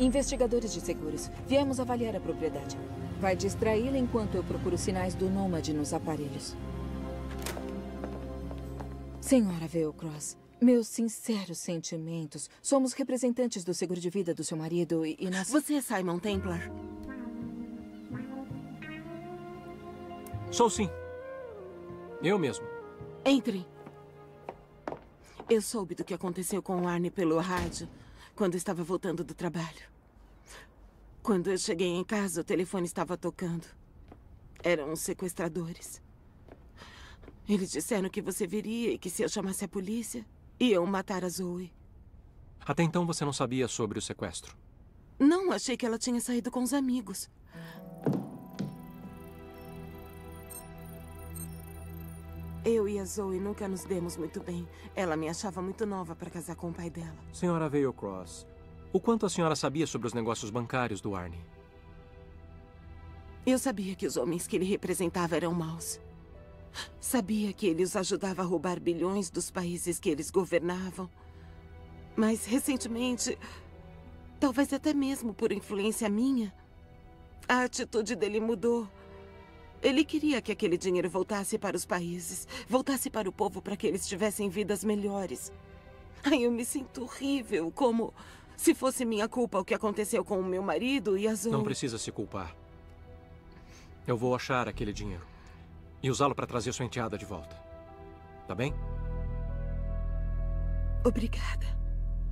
Investigadores de seguros. Viemos avaliar a propriedade. Vai distraí-la enquanto eu procuro sinais do nômade nos aparelhos. Senhora Veilcross, meus sinceros sentimentos. Somos representantes do seguro de vida do seu marido e, e nós... Você é Simon Templar? Sou sim. Eu mesmo. Entre. Eu soube do que aconteceu com o Arne pelo rádio quando estava voltando do trabalho. Quando eu cheguei em casa, o telefone estava tocando. Eram os sequestradores. Eles disseram que você viria e que se eu chamasse a polícia, iam matar a Zoe. Até então você não sabia sobre o sequestro. Não, achei que ela tinha saído com os amigos. Eu e a Zoe nunca nos demos muito bem. Ela me achava muito nova para casar com o pai dela. Senhora Veil Cross, o quanto a senhora sabia sobre os negócios bancários do Arnie? Eu sabia que os homens que ele representava eram maus. Sabia que ele os ajudava a roubar bilhões dos países que eles governavam. Mas, recentemente, talvez até mesmo por influência minha, a atitude dele mudou. Ele queria que aquele dinheiro voltasse para os países, voltasse para o povo para que eles tivessem vidas melhores. Ai, eu me sinto horrível, como se fosse minha culpa o que aconteceu com o meu marido e a Zoe. Não precisa se culpar. Eu vou achar aquele dinheiro e usá-lo para trazer sua enteada de volta. Tá bem? Obrigada.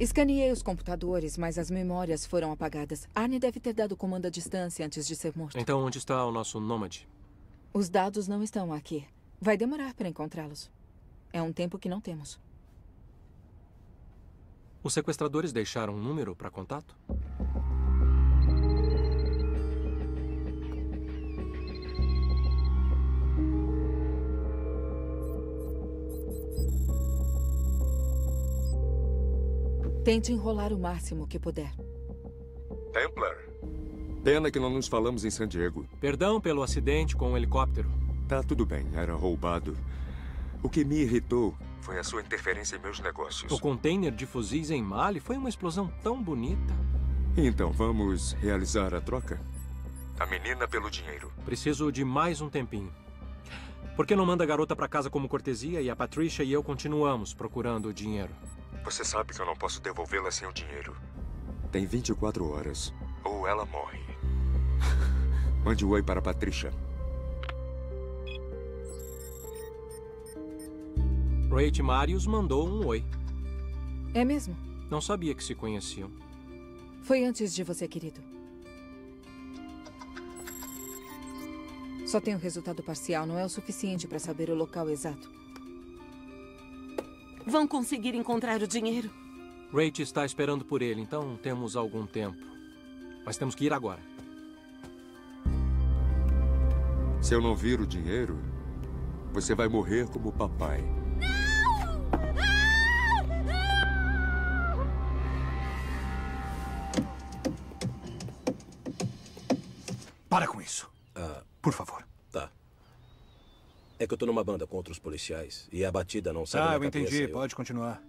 Escaneei os computadores, mas as memórias foram apagadas. Arne deve ter dado comando à distância antes de ser morto. Então, onde está o nosso nômade? Os dados não estão aqui. Vai demorar para encontrá-los. É um tempo que não temos. Os sequestradores deixaram um número para contato? Tente enrolar o máximo que puder. Templar. Pena que não nos falamos em San Diego. Perdão pelo acidente com o helicóptero. Tá tudo bem, era roubado. O que me irritou foi a sua interferência em meus negócios. O container de fuzis em Mali foi uma explosão tão bonita. Então, vamos realizar a troca? A menina pelo dinheiro. Preciso de mais um tempinho. Por que não manda a garota para casa como cortesia e a Patricia e eu continuamos procurando o dinheiro? Você sabe que eu não posso devolvê-la sem o dinheiro. Tem 24 horas. Ou ela morre. (laughs) Mande um oi para a Patricia. Rate Marius mandou um oi. É mesmo? Não sabia que se conheciam. Foi antes de você, querido. Só tem o resultado parcial, não é o suficiente para saber o local exato. Vão conseguir encontrar o dinheiro? Rate está esperando por ele, então temos algum tempo. Mas temos que ir agora. Se eu não vir o dinheiro, você vai morrer como o papai. Para com isso. Ah, Por favor. Tá. É que eu tô numa banda com outros policiais e a batida não sai Ah, eu entendi. eu- Pode continuar.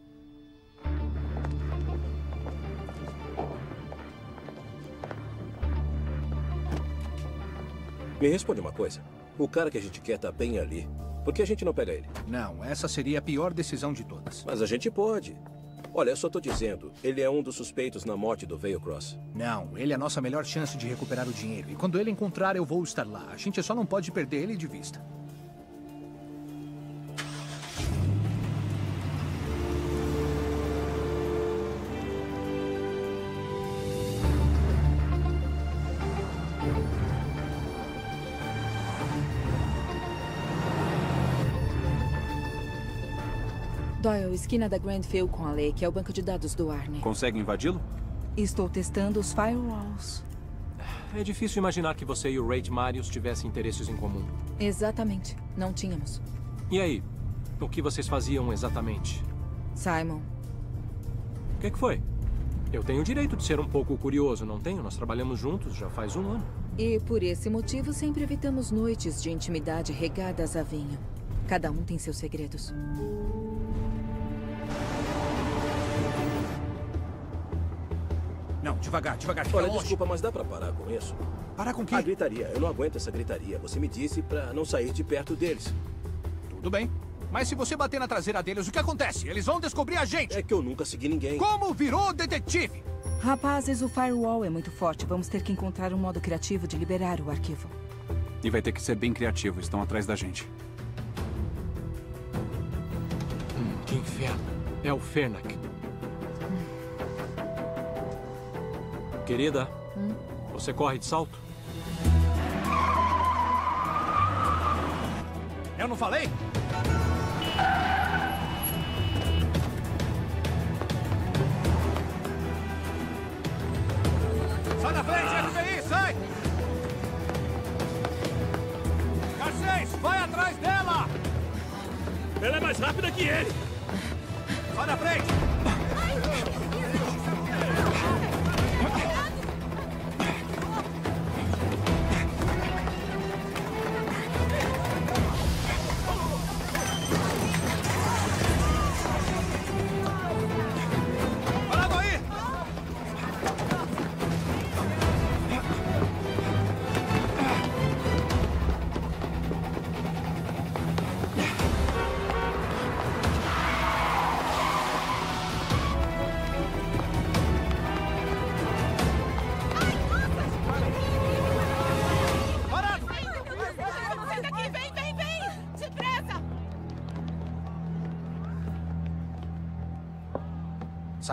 Me responde uma coisa. O cara que a gente quer tá bem ali. Por que a gente não pega ele? Não, essa seria a pior decisão de todas. Mas a gente pode. Olha, eu só tô dizendo, ele é um dos suspeitos na morte do Veil Cross. Não, ele é a nossa melhor chance de recuperar o dinheiro. E quando ele encontrar, eu vou estar lá. A gente só não pode perder ele de vista. Esquina da Grandfield com a Lake, é o banco de dados do Arne. Consegue invadi-lo? Estou testando os firewalls. É difícil imaginar que você e o Rate Marius tivessem interesses em comum. Exatamente. Não tínhamos. E aí? O que vocês faziam exatamente? Simon, O que, que foi? Eu tenho o direito de ser um pouco curioso, não tenho? Nós trabalhamos juntos já faz um ano. E por esse motivo sempre evitamos noites de intimidade regadas a vinho. Cada um tem seus segredos. Não, devagar, devagar. Olha, longe. desculpa, mas dá pra parar com isso? Parar com o quê? A gritaria. Eu não aguento essa gritaria. Você me disse pra não sair de perto deles. Tudo bem. Mas se você bater na traseira deles, o que acontece? Eles vão descobrir a gente. É que eu nunca segui ninguém. Como virou detetive? Rapazes, o firewall é muito forte. Vamos ter que encontrar um modo criativo de liberar o arquivo. E vai ter que ser bem criativo. Estão atrás da gente. Hum, que inferno. É o Fernac. Querida, você corre de salto? Eu não falei? Sai da frente, FBI, sai! Garcês, vai atrás dela! Ela é mais rápida que ele! Sai da frente!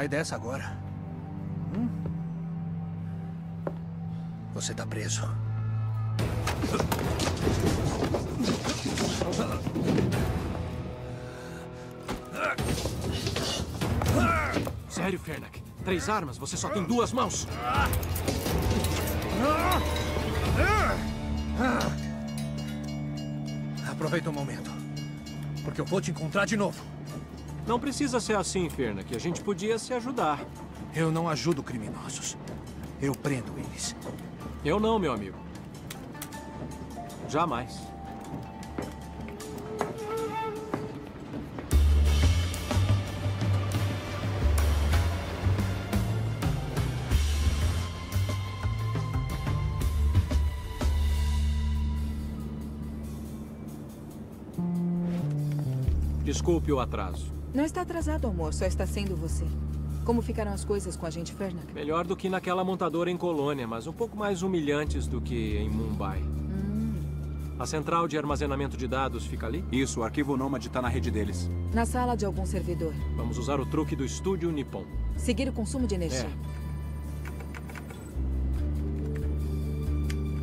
Sai dessa agora. Hum? Você tá preso. Sério, Fernac? Três armas, você só tem duas mãos. Aproveita o momento. Porque eu vou te encontrar de novo. Não precisa ser assim, Fernac. A gente podia se ajudar. Eu não ajudo criminosos. Eu prendo eles. Eu não, meu amigo. Jamais. Desculpe o atraso. Não está atrasado, amor. Só está sendo você. Como ficaram as coisas com a gente Fernac? Melhor do que naquela montadora em Colônia, mas um pouco mais humilhantes do que em Mumbai. A central de armazenamento de dados fica ali? Isso, o arquivo Nômade está na rede deles. Na sala de algum servidor. Vamos usar o truque do estúdio Nippon. Seguir o consumo de energia.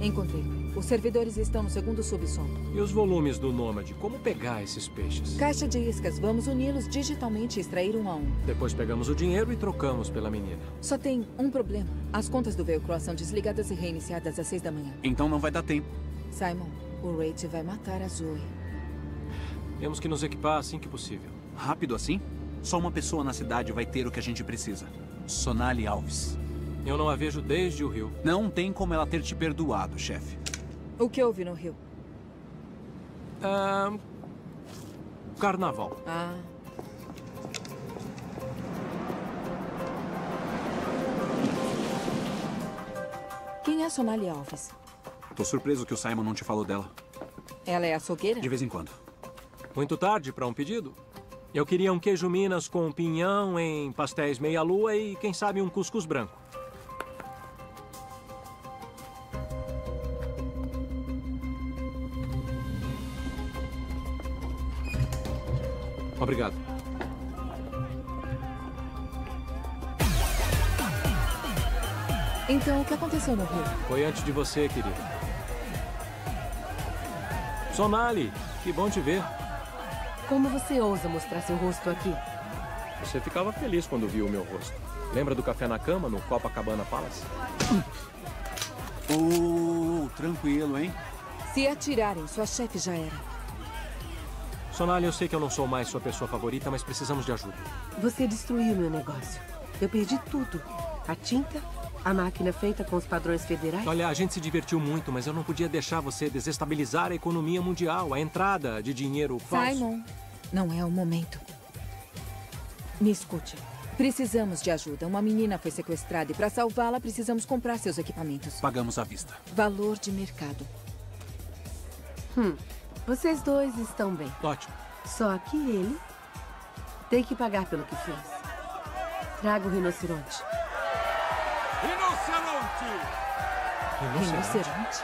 Encontrei. Os servidores estão no segundo subsolo. E os volumes do Nômade? Como pegar esses peixes? Caixa de iscas. Vamos uni-los digitalmente e extrair um a um. Depois pegamos o dinheiro e trocamos pela menina. Só tem um problema. As contas do Velcro são desligadas e reiniciadas às seis da manhã. Então não vai dar tempo. Simon, o Rate vai matar a Zoe. Temos que nos equipar assim que possível. Rápido assim? Só uma pessoa na cidade vai ter o que a gente precisa. Sonali Alves. Eu não a vejo desde o Rio. Não tem como ela ter te perdoado, chefe. O que houve no Rio? Ah, carnaval. Ah. Quem é Sonali Alves? Tô surpreso que o Simon não te falou dela. Ela é açougueira? De vez em quando. Muito tarde para um pedido? Eu queria um queijo Minas com pinhão em pastéis meia-lua e, quem sabe, um cuscuz branco. Obrigado. Então, o que aconteceu no Rio? Foi antes de você, querida. Sonali, que bom te ver. Como você ousa mostrar seu rosto aqui? Você ficava feliz quando viu o meu rosto. Lembra do café na cama no Copacabana Palace? Oh, tranquilo, hein? Se atirarem, sua chefe já era. Sonali, eu sei que eu não sou mais sua pessoa favorita, mas precisamos de ajuda. Você destruiu meu negócio. Eu perdi tudo. A tinta, a máquina feita com os padrões federais. Olha, a gente se divertiu muito, mas eu não podia deixar você desestabilizar a economia mundial, a entrada de dinheiro falso. Simon, não é o momento. Me escute. Precisamos de ajuda. Uma menina foi sequestrada e para salvá-la precisamos comprar seus equipamentos. Pagamos à vista. Valor de mercado. Hum, vocês dois estão bem. Ótimo. Só que ele tem que pagar pelo que fez. Traga o rinoceronte. Rinoceronte! Rinoceronte?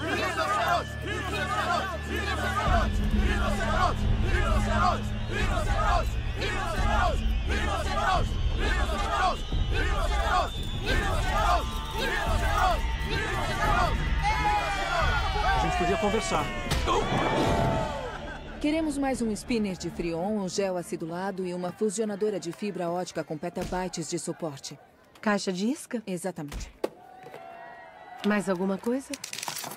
Rinoceronte! Rinoceronte! Rinoceronte! Rinoceronte! Rinoceronte! Rinoceronte! Rinoceronte! Conversar. Queremos mais um spinner de Freon, um gel acidulado e uma fusionadora de fibra ótica com petabytes de suporte. Caixa de isca? Exatamente. Mais alguma coisa?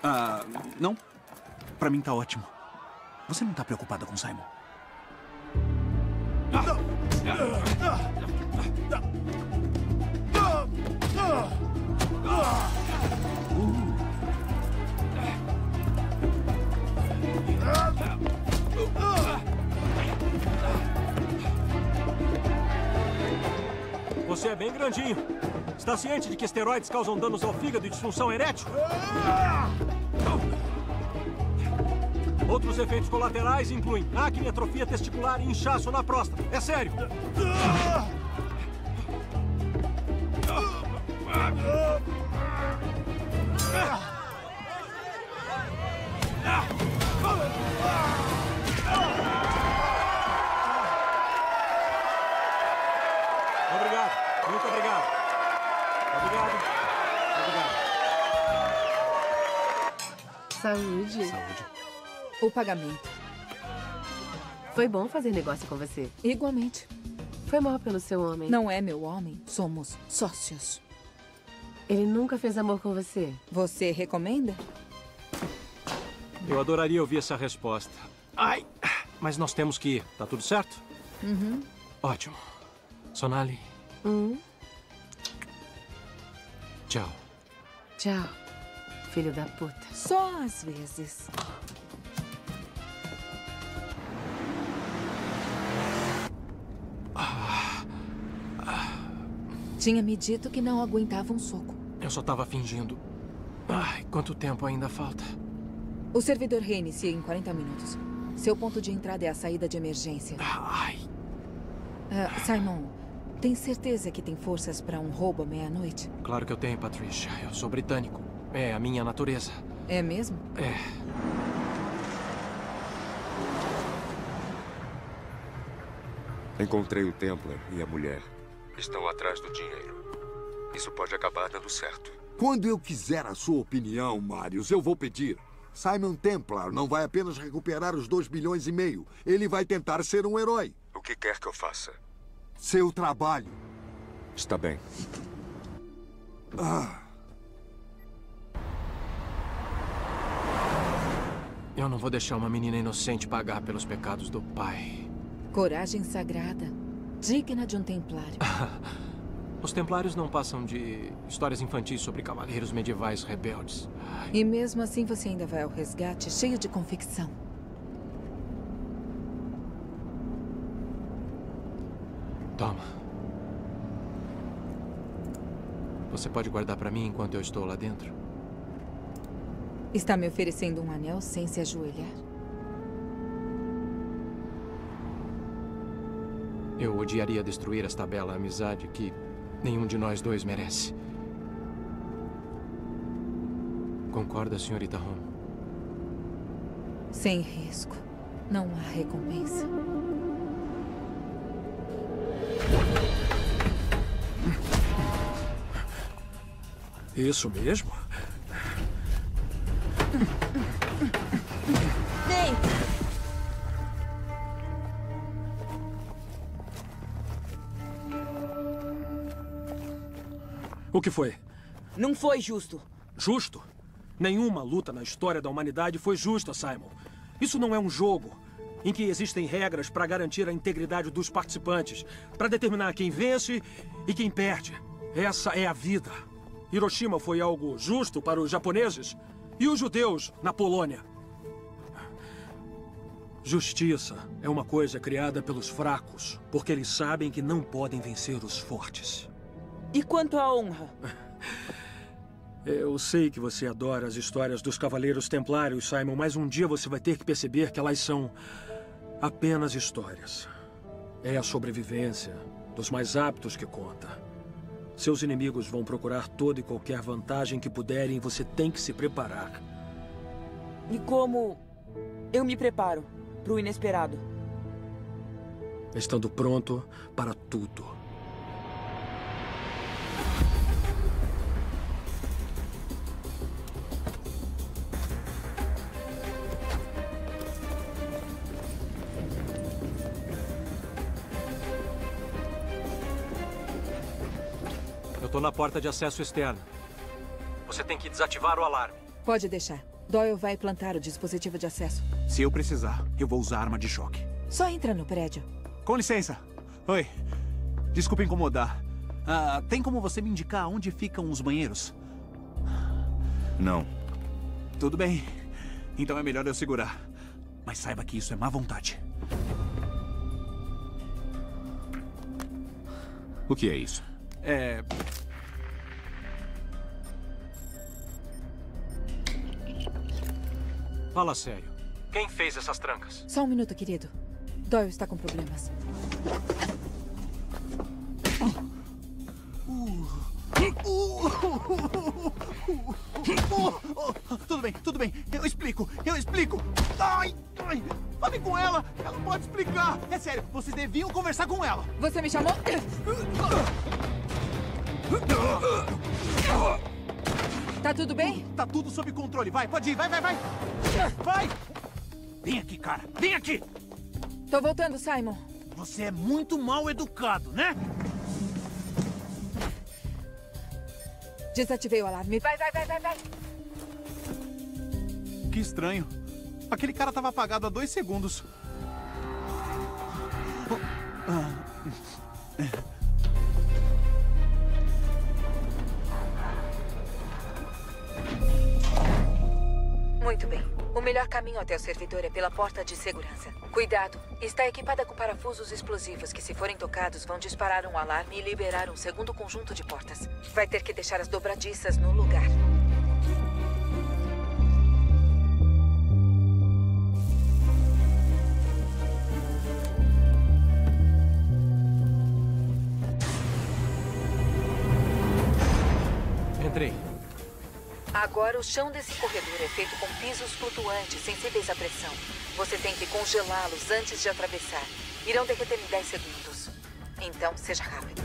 Ah, não. Pra mim tá ótimo. Você não tá preocupada com Simon? Você é bem grandinho. Está ciente de que esteroides causam danos ao fígado e disfunção erétil? Outros efeitos colaterais incluem acne, atrofia testicular e inchaço na próstata. É sério. Obrigado. (laughs) Saúde. Saúde. O pagamento. Foi bom fazer negócio com você. Igualmente. Foi mal pelo seu homem. Não é meu homem. Somos sócios. Ele nunca fez amor com você. Você recomenda? Eu adoraria ouvir essa resposta. Ai, mas nós temos que ir. Tá tudo certo? Uhum. Ótimo. Sonali, Hum, tchau. tchau, filho da puta. Só às vezes. Tinha me dito que não aguentava um soco. Eu só tava fingindo. Ai, quanto tempo ainda falta? O servidor reinicia em 40 minutos. Seu ponto de entrada é a saída de emergência. Ai. Ah, Simon, tem certeza que tem forças para um roubo à meia-noite? Claro que eu tenho, Patricia. Eu sou britânico. É a minha natureza. É mesmo? É. Encontrei o Templar e a mulher. Estão atrás do dinheiro. Isso pode acabar dando certo. Quando eu quiser a sua opinião, Marius, eu vou pedir. Simon Templar não vai apenas recuperar os 2 bilhões e meio. Ele vai tentar ser um herói. O que quer que eu faça? Seu trabalho. Está bem. Ah, Eu não vou deixar uma menina inocente pagar pelos pecados do pai. Coragem sagrada. Digna de um templário. (laughs) Os templários não passam de histórias infantis sobre cavaleiros medievais rebeldes. E mesmo assim você ainda vai ao resgate cheio de convicção. Toma. Você pode guardar pra mim enquanto eu estou lá dentro? Está me oferecendo um anel sem se ajoelhar? Eu odiaria destruir esta bela amizade que nenhum de nós dois merece. Concorda, senhorita Home? Sem risco. Não há recompensa. Isso mesmo? Que foi? Não foi justo. Justo? Nenhuma luta na história da humanidade foi justa, Simon. Isso não é um jogo em que existem regras para garantir a integridade dos participantes, para determinar quem vence e quem perde. Essa é a vida. Hiroshima foi algo justo para os japoneses e os judeus na Polônia. Justiça é uma coisa criada pelos fracos, porque eles sabem que não podem vencer os fortes. E quanto à honra? Eu sei que você adora as histórias dos Cavaleiros Templários, Simon, mas um dia você vai ter que perceber que elas são apenas histórias. É a sobrevivência dos mais aptos que conta. Seus inimigos vão procurar toda e qualquer vantagem que puderem e você tem que se preparar. E como eu me preparo pro inesperado? estando pronto para tudo. Tô na porta de acesso externo. Você tem que desativar o alarme. Pode deixar. Doyle vai plantar o dispositivo de acesso. Se eu precisar, eu vou usar arma de choque. Só entra no prédio. Com licença. Oi. Desculpa incomodar. Ah, tem como você me indicar onde ficam os banheiros? Não. Tudo bem. Então é melhor eu segurar. Mas saiba que isso é má vontade. O que é isso? É. Fala sério. Quem fez essas trancas? Só um minuto, querido. Doyle está com problemas. Tudo bem, tudo bem. Eu explico, eu explico. Ai, ai. Fale com ela. Ela pode explicar. É sério, vocês deviam conversar com ela. Você me chamou? Tá tudo bem? Tá tudo sob controle. Vai, pode ir. Vai, vai, vai. Vai. Vem aqui, cara. Vem aqui. Tô voltando, Simon. Você é muito mal educado, né? Desativei o alarme. Vai, vai, vai, vai, vai. Que estranho. Aquele cara tava apagado há dois segundos. Muito bem. O melhor caminho até o servidor é pela porta de segurança. Cuidado, está equipada com parafusos explosivos que, se forem tocados, vão disparar um alarme e liberar um segundo conjunto de portas. Vai ter que deixar as dobradiças no lugar. Agora o chão desse corredor é feito com pisos flutuantes sensíveis à pressão. Você tem que congelá-los antes de atravessar. Irão derreter em 10 segundos. Então, seja rápido.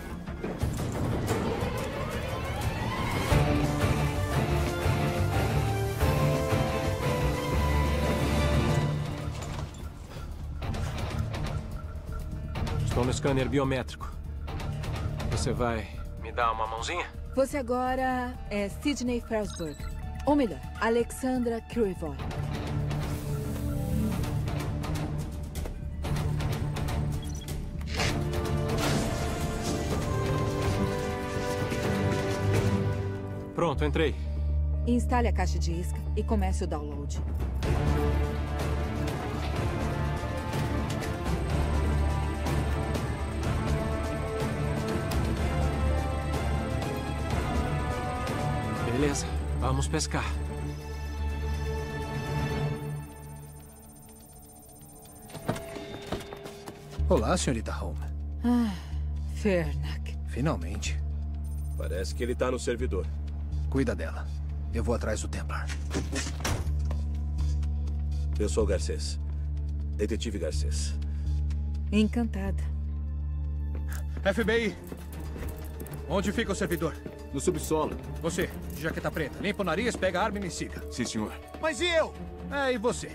Estou no scanner biométrico. Você vai me dar uma mãozinha? Você agora é Sidney Frelsberg. Ou melhor, Alexandra Krivor. Pronto, entrei. Instale a caixa de isca e comece o download. Beleza, vamos pescar. Olá, senhorita Home. Ah, Fernak. Finalmente. Parece que ele tá no servidor. Cuida dela. Eu vou atrás do Templar. Eu sou o Garcês. Detetive Garcês. Encantada. FBI! Onde fica o servidor? No subsolo. Você, jaqueta preta, limpa o nariz, pega a arma e me siga. Sim, senhor. Mas e eu? É, e você?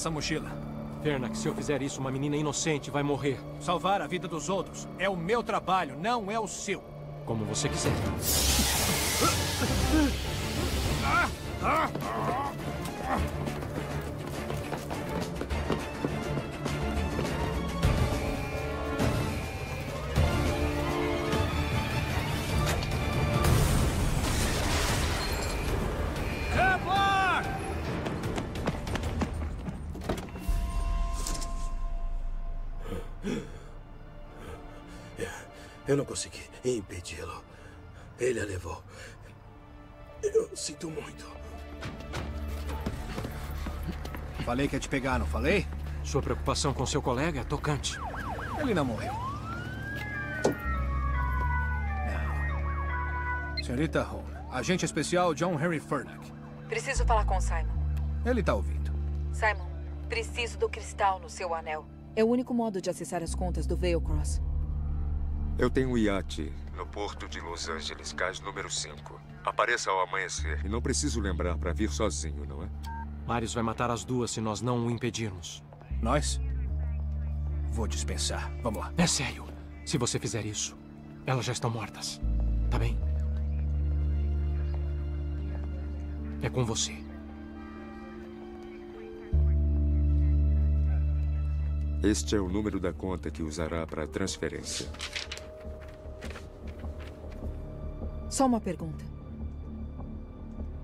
Passa a mochila. Fernak, se eu fizer isso, uma menina inocente vai morrer. Salvar a vida dos outros é o meu trabalho, não é o seu. Como você quiser. Kepler! Eu não consegui impedi-lo. Ele a levou. Eu sinto muito. Falei que ia te pegar, não falei? Sua preocupação com seu colega é tocante. Ele não morreu. Não. Senhorita Home, agente especial John Henry Furnack. Preciso falar com o Simon. Ele tá ouvindo. Simon, preciso do cristal no seu anel. É o único modo de acessar as contas do Veil Cross. Eu tenho um iate no porto de Los Angeles, cais número 5. Apareça ao amanhecer. E não preciso lembrar para vir sozinho, não é? Marius vai matar as duas se nós não o impedirmos. Nós? Vou dispensar. Vamos lá. É sério. Se você fizer isso, elas já estão mortas. Tá bem? É com você. Este é o número da conta que usará para a transferência. Só uma pergunta.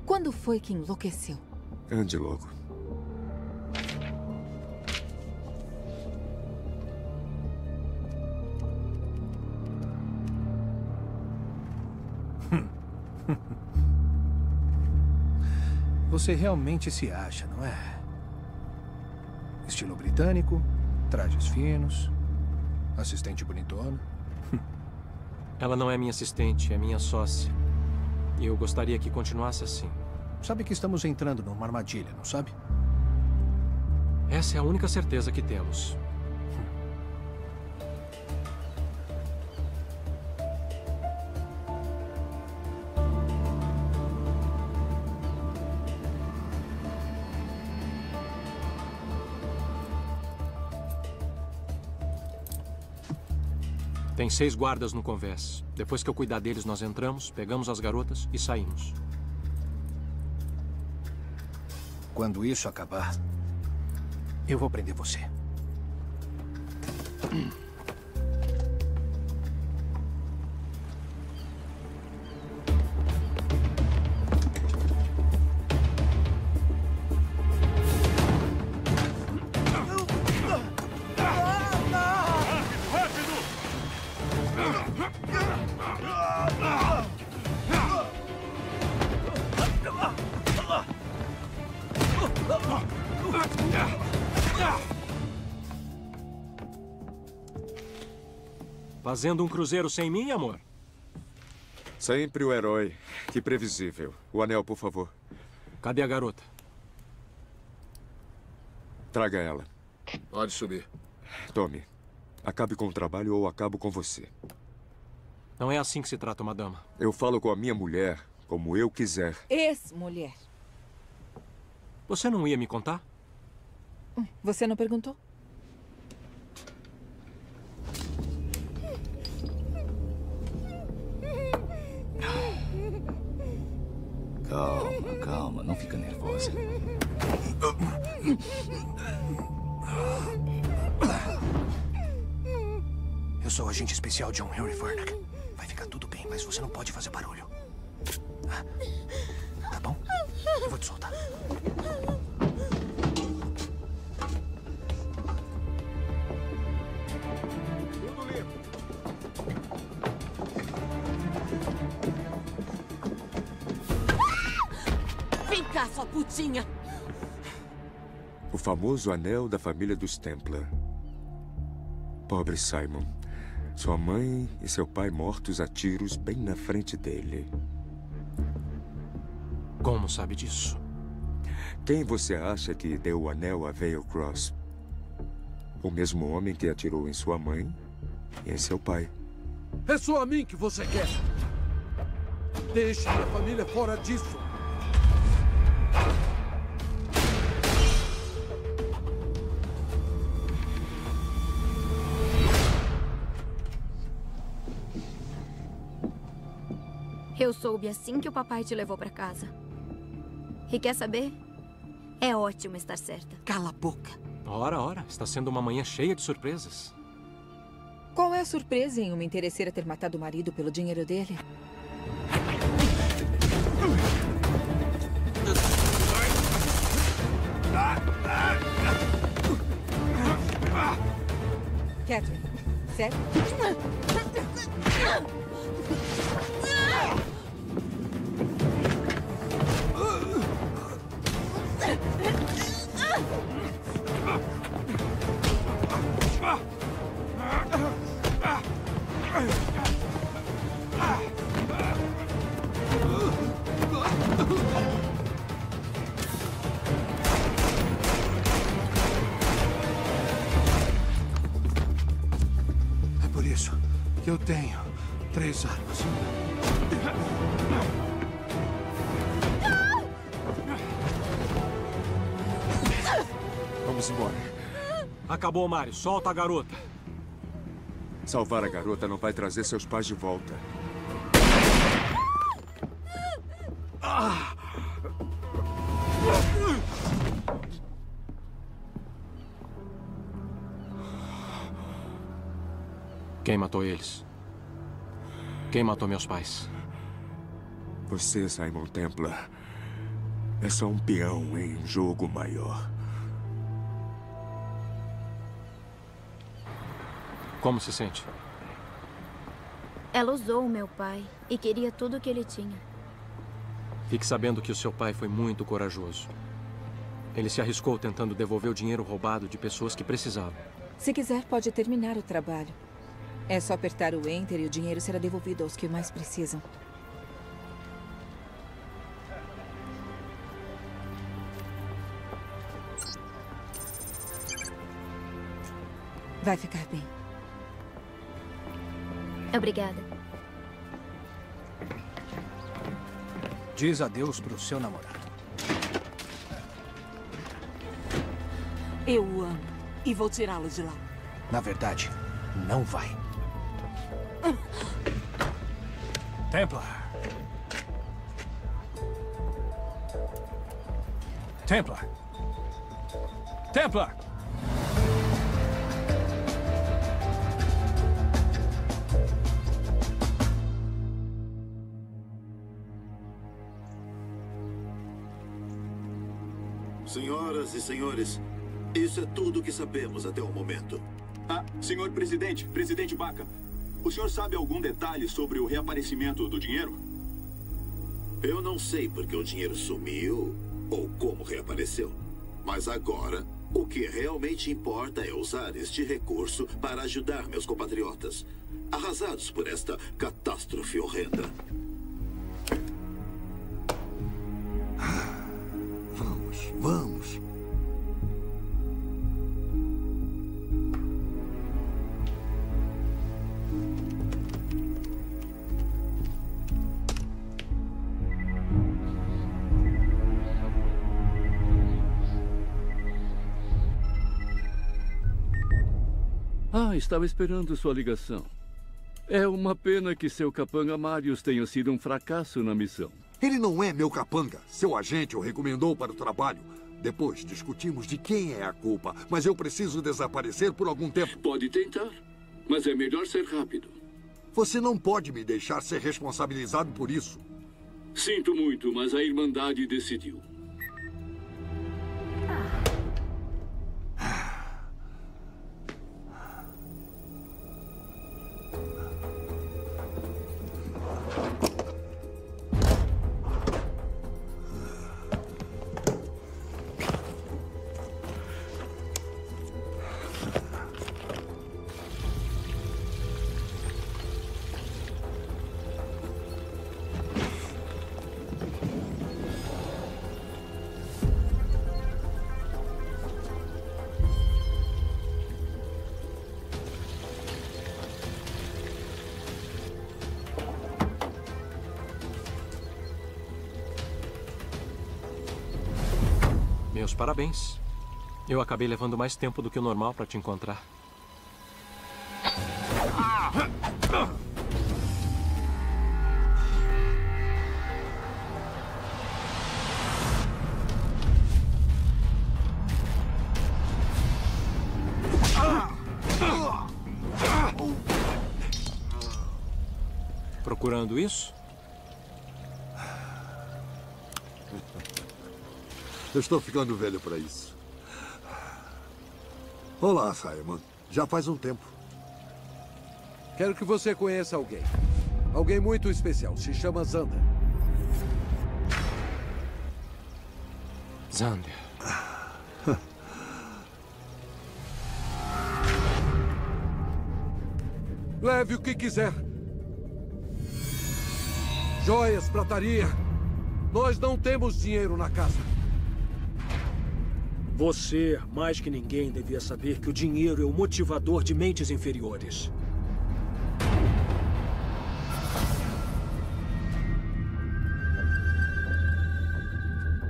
Quando foi que enlouqueceu? Ande logo. (laughs) Você realmente se acha, não é? Estilo britânico, trajes finos, assistente bonitona. Ela não é minha assistente, é minha sócia. E eu gostaria que continuasse assim. Sabe que estamos entrando numa armadilha, não sabe? Essa é a única certeza que temos. Tem seis guardas no convés. Depois que eu cuidar deles, nós entramos, pegamos as garotas e saímos. Quando isso acabar, eu vou prender você. Fazendo um cruzeiro sem mim, amor? Sempre o herói. Que previsível. O anel, por favor. Cadê a garota? Traga ela. Pode subir. Tome. Acabe com o trabalho ou acabo com você. Não é assim que se trata uma dama. Eu falo com a minha mulher como eu quiser. Ex-mulher. Você não ia me contar? Você não perguntou? Calma, calma, não fica nervosa. Eu sou o agente especial John Henry Furnack. Vai ficar tudo bem, mas você não pode fazer barulho. Ah, Tá bom? Eu vou te soltar. Cá, sua putinha! O famoso anel da família dos Templar. Pobre Simon. Sua mãe e seu pai mortos a tiros bem na frente dele. Como sabe disso? Quem você acha que deu o anel a Vale Cross? O mesmo homem que atirou em sua mãe e em seu pai. É só a mim que você quer. Deixe minha família fora disso. Eu soube assim que o papai te levou para casa. E quer saber? É ótimo estar certa. Cala a boca. Ora, ora, está sendo uma manhã cheia de surpresas. Qual é a surpresa em uma interesseira ter matado o marido pelo dinheiro dele? Catherine, sério? Acabou, Mário. Solta a garota. Salvar a garota não vai trazer seus pais de volta. Quem matou eles? Quem matou meus pais? Você, Simon Templar, é só um peão em um jogo maior. Como se sente? Ela usou o meu pai e queria tudo o que ele tinha. Fique sabendo que o seu pai foi muito corajoso. Ele se arriscou tentando devolver o dinheiro roubado de pessoas que precisavam. Se quiser, pode terminar o trabalho. É só apertar o Enter e o dinheiro será devolvido aos que mais precisam. Vai ficar bem. Obrigada. Diz adeus pro seu namorado. Eu o amo. E vou tirá-lo de lá. Na verdade, não vai. Templar. Templar. Templar! Senhoras e senhores, isso é tudo o que sabemos até o momento. Ah, senhor presidente, presidente Baca, o senhor sabe algum detalhe sobre o reaparecimento do dinheiro? Eu não sei porque o dinheiro sumiu ou como reapareceu. Mas agora, o que realmente importa é usar este recurso para ajudar meus compatriotas, arrasados por esta catástrofe horrenda. Estava esperando sua ligação. É uma pena que seu capanga Marius tenha sido um fracasso na missão. Ele não é meu capanga. Seu agente o recomendou para o trabalho. Depois discutimos de quem é a culpa, mas eu preciso desaparecer por algum tempo. Pode tentar, mas é melhor ser rápido. Você não pode me deixar ser responsabilizado por isso. Sinto muito, mas a Irmandade decidiu. Meus parabéns. Eu acabei levando mais tempo do que o normal para te encontrar. Procurando isso? Eu estou ficando velho para isso. Olá, Simon. Já faz um tempo. Quero que você conheça alguém. Alguém muito especial. Se chama Zander. Zander. (laughs) Leve o que quiser. Joias, prataria. Nós não temos dinheiro na casa. Você, mais que ninguém, devia saber que o dinheiro é o motivador de mentes inferiores.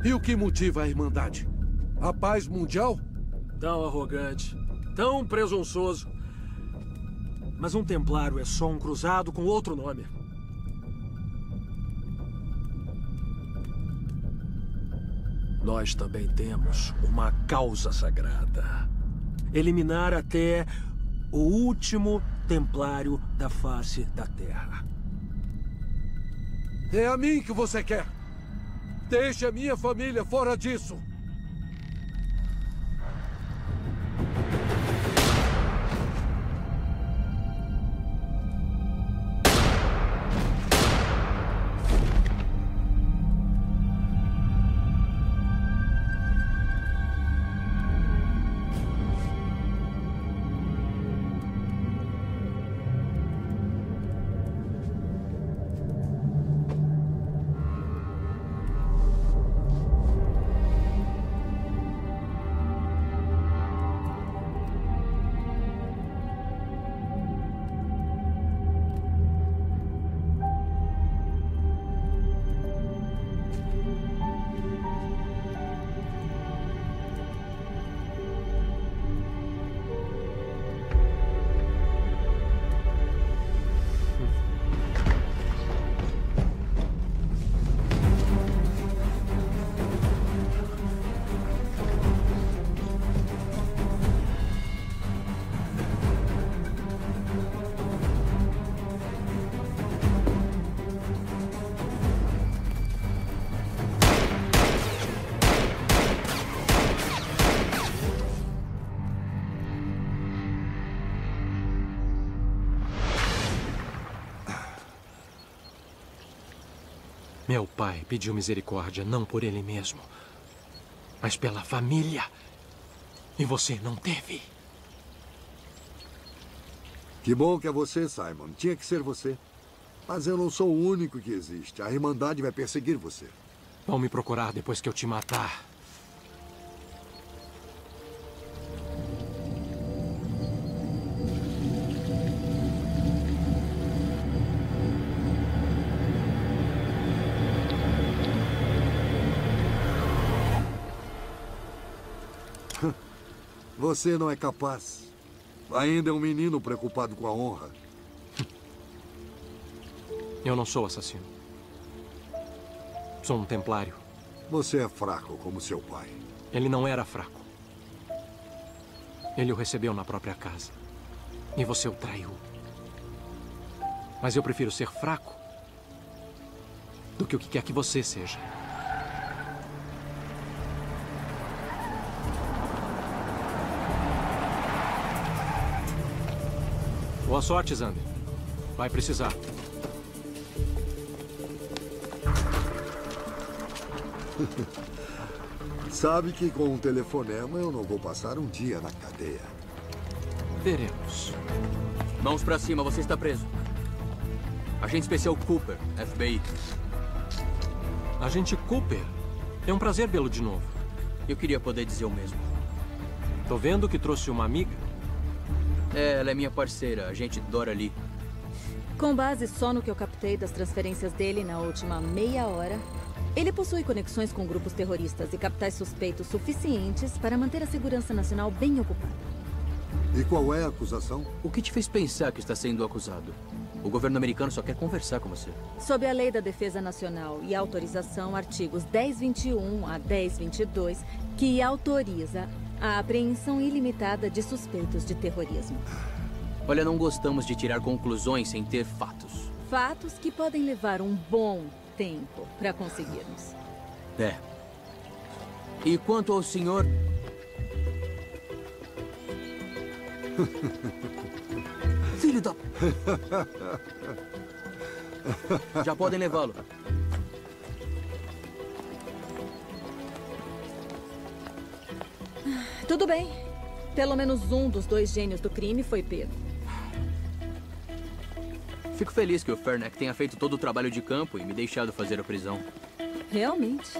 E o que motiva a Irmandade? A paz mundial? Tão arrogante, tão presunçoso. Mas um templário é só um cruzado com outro nome. Nós também temos uma causa sagrada. Eliminar até o último templário da face da Terra. É a mim que você quer. Deixe a minha família fora disso. Meu pai pediu misericórdia não por ele mesmo, mas pela família. E você não teve. Que bom que é você, Simon. Tinha que ser você. Mas eu não sou o único que existe. A Irmandade vai perseguir você. Vão me procurar depois que eu te matar. Você não é capaz. Ainda é um menino preocupado com a honra. Eu não sou assassino. Sou um templário. Você é fraco como seu pai. Ele não era fraco. Ele o recebeu na própria casa. E você o traiu. Mas eu prefiro ser fraco do que o que quer que você seja. Boa sorte, Zander. Vai precisar. (laughs) Sabe que com um telefonema eu não vou passar um dia na cadeia. Veremos. Mãos pra cima, você está preso. Agente Especial Cooper, FBI. Agente Cooper? É um prazer vê-lo de novo. Eu queria poder dizer o mesmo. Tô vendo que trouxe uma amiga. É, ela é minha parceira, a gente Dora Lee. Com base só no que eu captei das transferências dele na última meia hora, ele possui conexões com grupos terroristas e capitais suspeitos suficientes para manter a segurança nacional bem ocupada. E qual é a acusação? O que te fez pensar que está sendo acusado? O governo americano só quer conversar com você. Sob a Lei da Defesa Nacional e autorização artigos 1021 a 1022, que autoriza a apreensão ilimitada de suspeitos de terrorismo. Olha, não gostamos de tirar conclusões sem ter fatos. Fatos que podem levar um bom tempo para conseguirmos. É. E quanto ao senhor... (laughs) Filho da... (laughs) Já podem levá-lo. Tudo bem. Pelo menos um dos dois gênios do crime foi pego. Fico feliz que o Fernack tenha feito todo o trabalho de campo e me deixado fazer a prisão. Realmente.